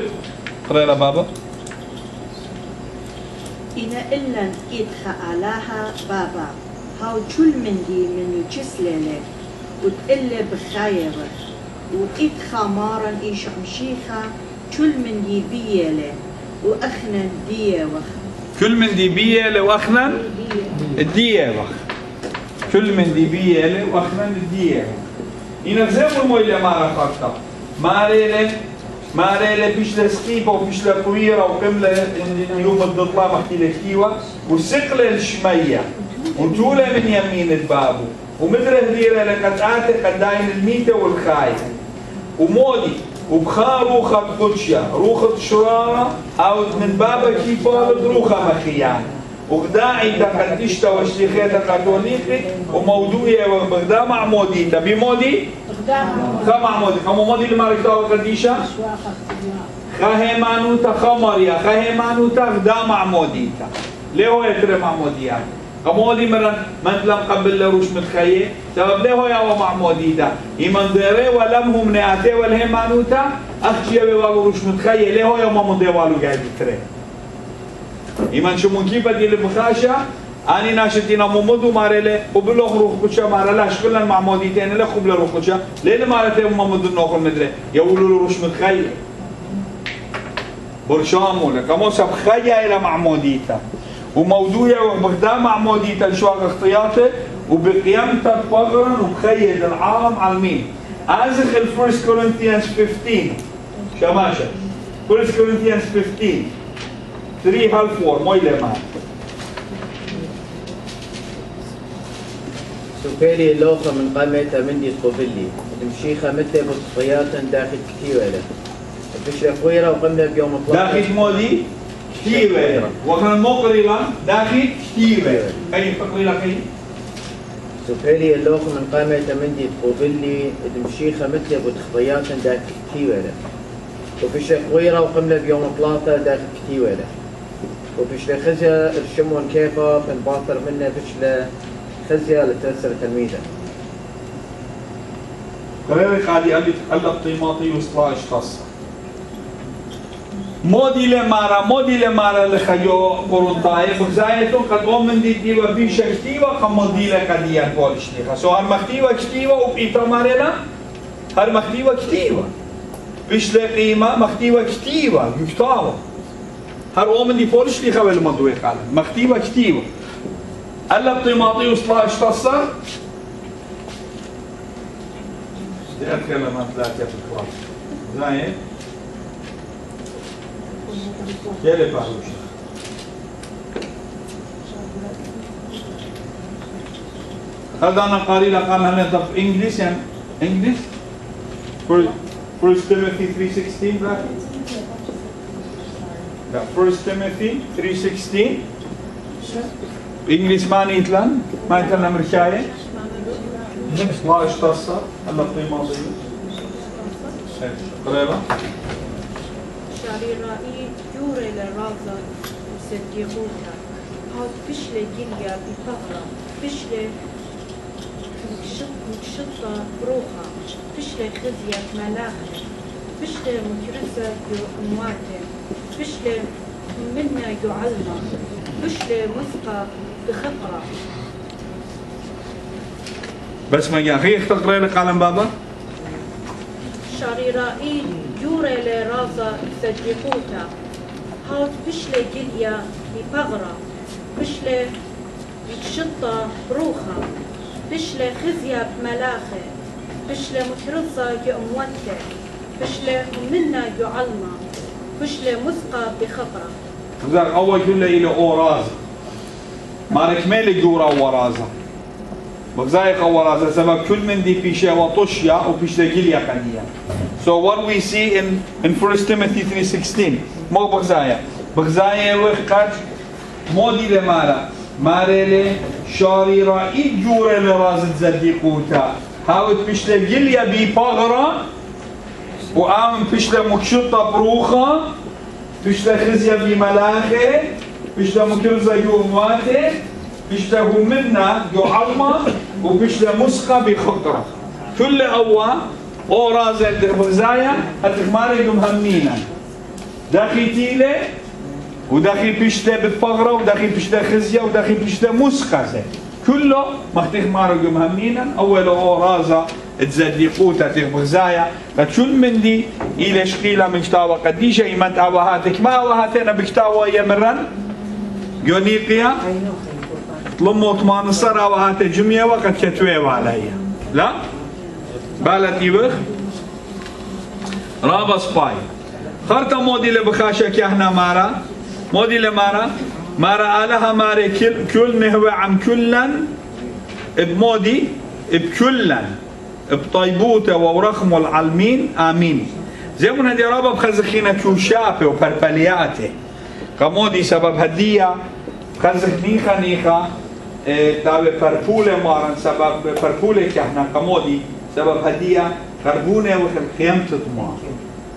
قرأ لا بابا. إنا إلا إدخا آلاها بابا هاو شل من دي من يجسلة وتقلي بخايرة وإدخا مارا إيش عمشيخا شل من دي بيالة وأخنا دي وخ. كل من دي بيه لوخنا الديه وخ. كل من دي بيه لوخنا الديه ينفزموا المويلة ما رفضتا ما ريلة ما ريلة فيش لسقيبة وفيش لقويرة وقملة اليوم الضطلة مختلة كتيوة وسقلة الشمية. وطولة من يمين البابو ومدرة هديرة لقد آتي الميتة والخاية. ومودي وبخا روخة قدشة روخة شرارة أو من بابا كيفالد روخة مخيان وغداعي تقدشتا وشيخيتا كاثوليكي وموضوعي وبغدا معموديتا بمودي إقدام خا معمودي خا مودي اللي ماركتا وقديشا أشواق اختبار خا هيمانوتا خا مريا خا هيمانوتا غدا معموديتا ليه هو يترى معموديات قمودي مرن من لم قبل لروش متخيل سبب ليه هو يا معموديتا إيمان ديري ولم هم نعتي والهيمانوتا أخشي بابا روش متخيل ليه هو يا ما مدي والو قاعد يترى إيمان شو من كيف دي المخاشة أني ناشتينا ممدو مارله وبلوخ روح كوشا مارله شكلنا مع موديتين لا خبل روح كوشا ليه مارته ممدو نوخل مدري يقولوا له روش متخيل برشامو كما سب خيا إلى معموديتا وموضوع وبغدا معموديتا شو اختياته وبقيامته فقرا ومخيل العالم على مين أزخ الفيرست كورنثيانز 15 شماشة. فيرست كورنثيانز 15 3 هال 4 مويلة معك سوكيلي اللوخة من قامتها مندي تقبلي المشيخة متى بطفيات داخل كتير له. وفيش خويرة وقمنا بيوم الطلاق داخل مودي؟ كتيرة وكان مقربا داخل كتيرة كيف تقري لك سوكيلي اللوخة من قامتها مندي تقبلي المشيخة متى بطفيات داخل كتير له وفيش خويرة وقمنا بيوم الطلاق داخل له وفيش خزية الشمون كيفه فنباطر منه فيش خزية لتأثر تلميذه قادي قال لي تقلب طيماطي وصلاش خاصة مودي لمارا مودي لمارا لخيو قرنطاي بخزايتو قد من دي ديوا في شكتيوا خمودي لكديان بولشتيخا سو هر مختيوا كتيوا وبيتا ماريلا هر مختيوا كتيوا فيش قيمة مختيوا كتيوا يكتاوا هر اومن دي بولشتيخا ولا مدوي قال. مختيوا كتيوا قلب طيماطي وصلاش تصر دي الكلمات ذات في القرآن زين يلي باروش هذا أنا قاري أنا هنا في إنجليز يعني إنجليز First Timothy 3:16 bracket. لا First Timothy 3:16 إنجليز ما نيتلان ما يتلنا مرشاية ما اشتصر هلا قيمة قريبة شريرائي جوري فشلة فشلة مكشطة بروحة فشلة خزية فشلة مكرسة بأمواتة بشلة منا يعلم بشلة مسقى بخقرة بس ما يا أخي تقرا لك قلم بابا؟ شريرائيل يوري لرازا صديقوتا هاوت بشلة جليا ببغرة بشلة شطة بروخة بشلة خزية بملاخة بشلة مترصة يأموتة بشلة منا يعلم بشلة مسقى بخقرة زار اول كله إلى أوراز. مالك ميل جورا ورازا بغزايق ورازا سبب كل من دي بيشة وطشيا وبيشة جليا قنية So what we see in, in 1 Timothy 3.16 مو بغزايا بغزايا وقت مودي لمالا ماريلي شاري رائد جورا لراز تزديقوتا هاوت بيشة جليا بي باغرا وآمن بيشة مكشطة بروخة بيشتا خزيا في ملاخه بيشتا مكرزة يومواته بيشتا هو منا يعلمة وبيشتا مسقى بخطرة كل أوا أو رازة بغزايا هتخماري مهمينا داخي تيلة وداخي بيشتا بفغرة وداخي بيشتا خزيا وداخي بيشتا مسقى زي. كله مختيخ مارو مهمينا أول أو رازة تزديقوتا تغبغزايا فتشون من دي إلى شقيلة من شتاوى قديشة إيمان تاوهاتك ما وهاتنا بكتاوى يمرن يونيقيا طلمو طمان الصرا وهات جمية وقد كتوي علي لا بالت يبخ رابس باي خرطة مودي لبخاشة كهنا مارا مودي لمارا مارا آلها ماري كل, كل نهوى عم كلن بمودي بكلن بطيبوته ورخم والعلمين آمين زي من هدي رابا بخزخينا كوشابه وبربلياته كمودي سبب هدية بخزخ نيخا نيخا إيه تاوي بربولة مارن سبب بربولة كهنا كمودي سبب هدية خربونة وخلقيمت تمار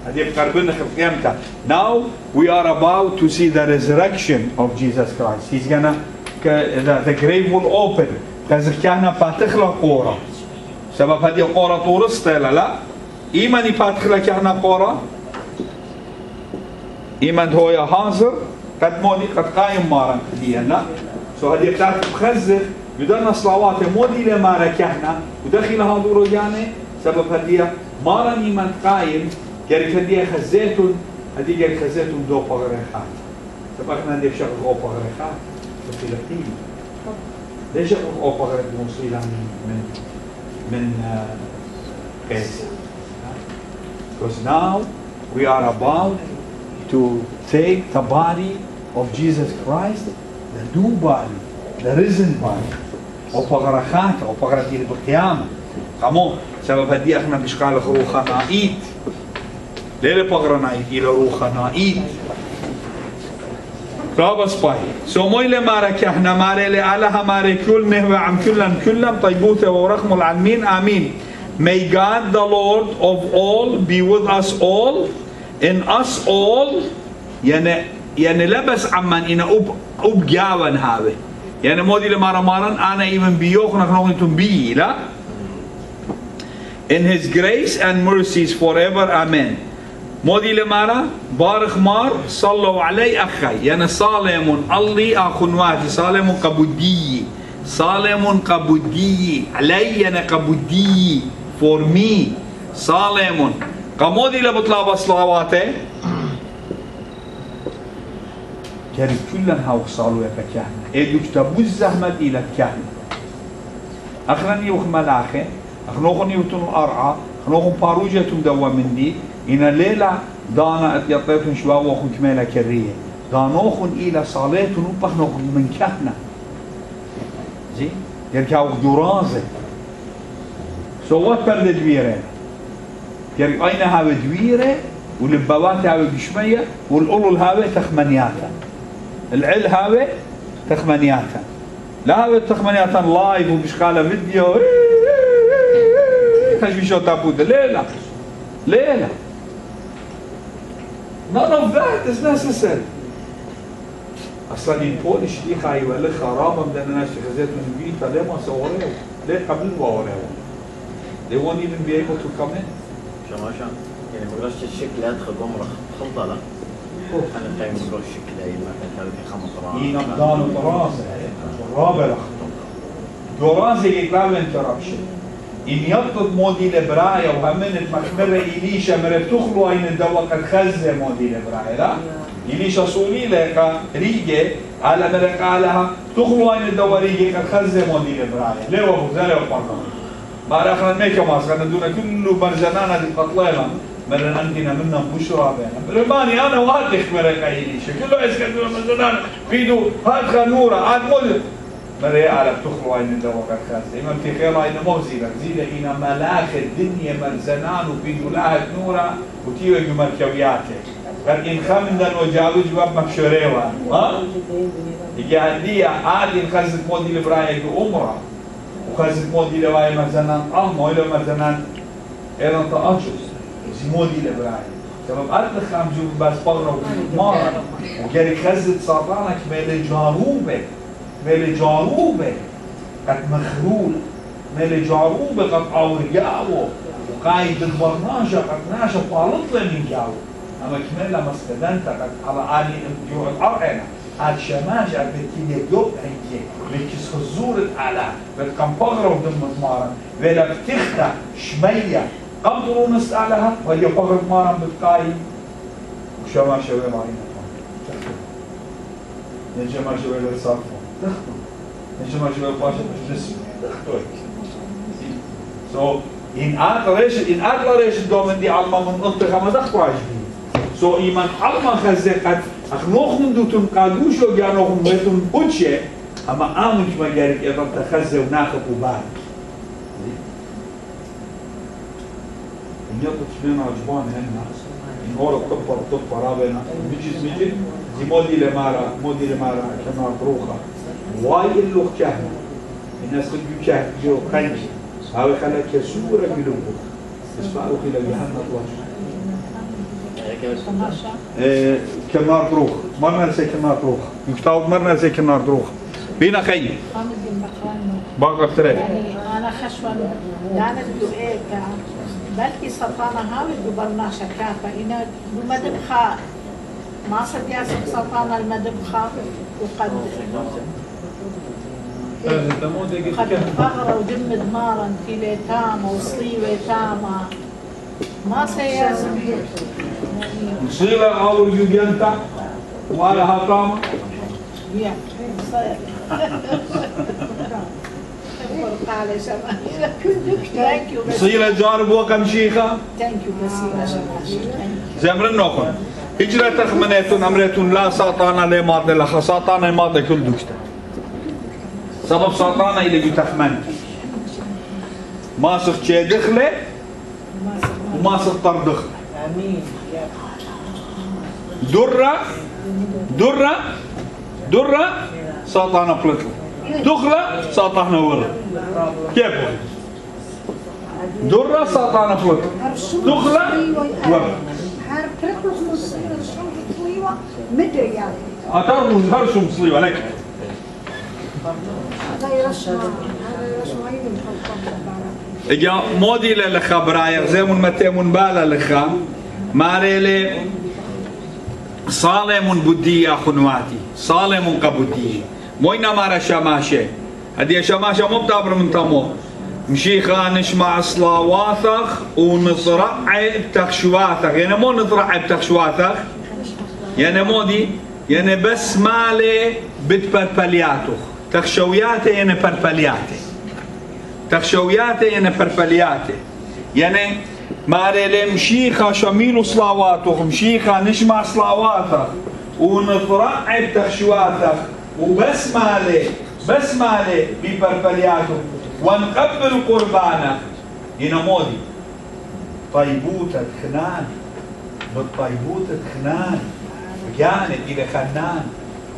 هدي بخربونة خلقيمتا Now we are about to see the resurrection of Jesus Christ. He's gonna the, the grave will open. كهنا باتخلا قورا سبب هذه قورة طورست لا لا. إيماني فاتخ لك إحنا قورة. إيمان هو يا حاضر. قد مودي قد قايم مارا دينا سو هذه بتاعت بخزر. بدنا صلوات مودي لما ركحنا ودخل هذا رجاني سبب هذه مارا إيمان قايم كارك هذه خزيتون هذه كارك خزيتون دو بغريخات إحنا دي بشغل أو بغريخات بفلسطين ليش أو بغريخ موصيلا من من قيصر because now we are about to take the body of Jesus Christ the new body the risen body. وفغرخات وفغرتي بالقيامة قامو سبب هدي احنا بشقال روحنا نائيت ليه بغرنا إلى روحنا نائيت رابس باي سو مويلة مارك احنا ماري لعلها ماري كل نهوى عم كلن كلن طيبوثة ورقم العلمين آمين May God the Lord of all be with us all. In us all يعني يعني لبس عمان إنا أب أب جاون يعني مودي لما رمارن أنا إيمن بيوخ نحن نتم بي لا in his grace and mercies forever amen. مودي لمارا بارخ مار صلوا علي أخي يعني صالم الله أخنواتي صالم قبودي صالم قبودي علي يعني قبودي for me صالم قمودي لبطلاب صلواته يعني كلن هاو صالوا يا كهنة إدوك تبوز زحمة إلى الكهنة أخرني وخملاخه أخنوخني وتن أرعى أخنوخن باروجة تمدوا من دي إن الليلة دانا اتيطيتن شوا وخن كميلة كرية دانوخن إلى صلاة نبخنوخن من كهنة زين يركاو درازة what per دويرة يرك أين هاو دويرة والبوات هاو بشمية والأولو هاو تخمنياتا العل هاو تخمنياتا. لا تخمنياتا لايف وبشقالة فيديو. خش شو تابود ليلة. ليلة. None of that is necessary. أصلا يقول الشيخ أيوه لك خرابة. بدنا ناس خزيت من بيتا. ليه ما صوريه؟ ليه؟ قبل ما وريه؟ They won't even be able to come in. شو عشان يعني بقدرش الشكل يدخل بمرة خلطة لا؟ أنا قايم بقول شكل هاي ما كانت هذه خمس این دان درازه رابع. لخطو درازه يقال انتربشن إن يطلب مودي لبرايا وهمن المخمرة إليشا مرتخلو أين الدوقة خزة مودي لبرايا لا؟ إليشا صولي لك ريجة على مرقا لها تخلو أين الدوقة ريجة خزة مودي لبرايا. ليه وابو زالي وقرنا بارا اخنا ميكا ماسكا ندونا كل برزنانا دي قتلينا. مرن عندنا منا بشرى بينا رماني أنا وهاتخ مرقا إليشا كله عسكا دونا برزنانا بيدو هات خنورة عاد مول مري على بتخلو عين الدواء خاصة إما في خير عين موزيلة زيلة إنا ملاك الدنيا مرزنان وبيدو لها نورا وتيو يجو مركوياته قال إن خمدا وجاوز جواب مكشوريوا ها؟ يجي عندي عادي خزت مودي لبرايا يجو أمرا وخزت مودي لواي مرزنان أم وإلى مرزنان إيران تأجز مودي لبرايا تمام أدل خام جو بس بغرا ومارا وجاري خزت سرطانك ميل جاروبك ميل جاروبه قد مخلول ميل جاروبه قد أورجاو وقايد البرناجة قد ناشا طالط من جاو أما كمال لما استدنت قد على آلي جوع الأرعنا هاد شماج قد بتيلي دوب عيكي بكس خزورة على بتقم بغرة ودم مزمارا ولا بتختا شمية قبضوا نص أعلىها وهي قبر مارم بتقاي. وشما شوى مارين أفهم نجمع شوى للصرف نجمع شوى باشا بجلس سو إن أقل ريش إن أقل ريش دومن دي علما من أنتك ما دخل راجع سو إيمان علما خزقت أخ نوخ من دوتون قادوش وغيانوخ من بوتشي. أما آمنش ما جارك إذا تخزي وناخب وبارك إن يطلب شمينا عجبان هنا إن هو الطبر الطبر رابنا مجيز مجيز زي مودي لمارا مودي لمارا كما بروخا واي اللو كهنا الناس قد يكاه جو كنج هاو خلا كسورة بلوبو اسمعوا خلا جهنم الله كنار دروخ مرنا زي كنار دروخ يفتاوض مرنا زي كنار دروخ بينا خي باقر ترى يعني أنا خشوة دانا بدو إيه بلكي سرطانة هاوي دبرنا شكافة إنا المدبخة ما صد ياسم سرطان المدبخة وقد قد فغرة ودم دمارا في تامة وصليوة تامة ما سياسم صيغة أو يجنتا وعلى هقامة يا قال شمال ثانك يو صيغة جارب وكم شيخة ثانك يو بسيرة شمال زمر النوخن هجرة تخمنيتون أمريتون لا ساطانا لماضي لخا ساطانا لماضي كل دوشتا سبب ساطانا إلي تخمن ما صف شي دخلة وما صف طر دخلة امين يا درة دخلة ساطانا ورا. كيف؟ درة ساطانا بلطلة دخلة ورا. أترمز هرشم صليبة لك إجا مودي للخبرايا زيمون متيمون بالا لخا. ماريلي صالم بدية خنواتي. صالم قبدية موينا مارا شماشة هدي شماشة مو بتابر من تمو مشيخا نسمع صلواتك ونطرع بتخشواتك يعني مو نطرع بتخشواتك يعني مودي يعني بس مالي بتبربلياتك تخشوياته يعني بربلياته تخشوياته يعني بربلياته يعني ماري مشيخة شميل صلواتك مشيخة نسمع صلواتك ونطرع بتخشواتك وبس مالي بس مالي ببربلياتك ونقبل قربانك هنا مودي. طيبوتة خنان. بالطيبوتة خنان. جانب إلى خنان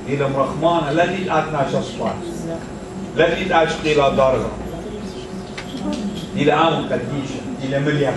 إلى مرخمانة لا تتأتنا شصفات لا تتأتش إلى درجة. إلى عام قديشة. إلى مليح.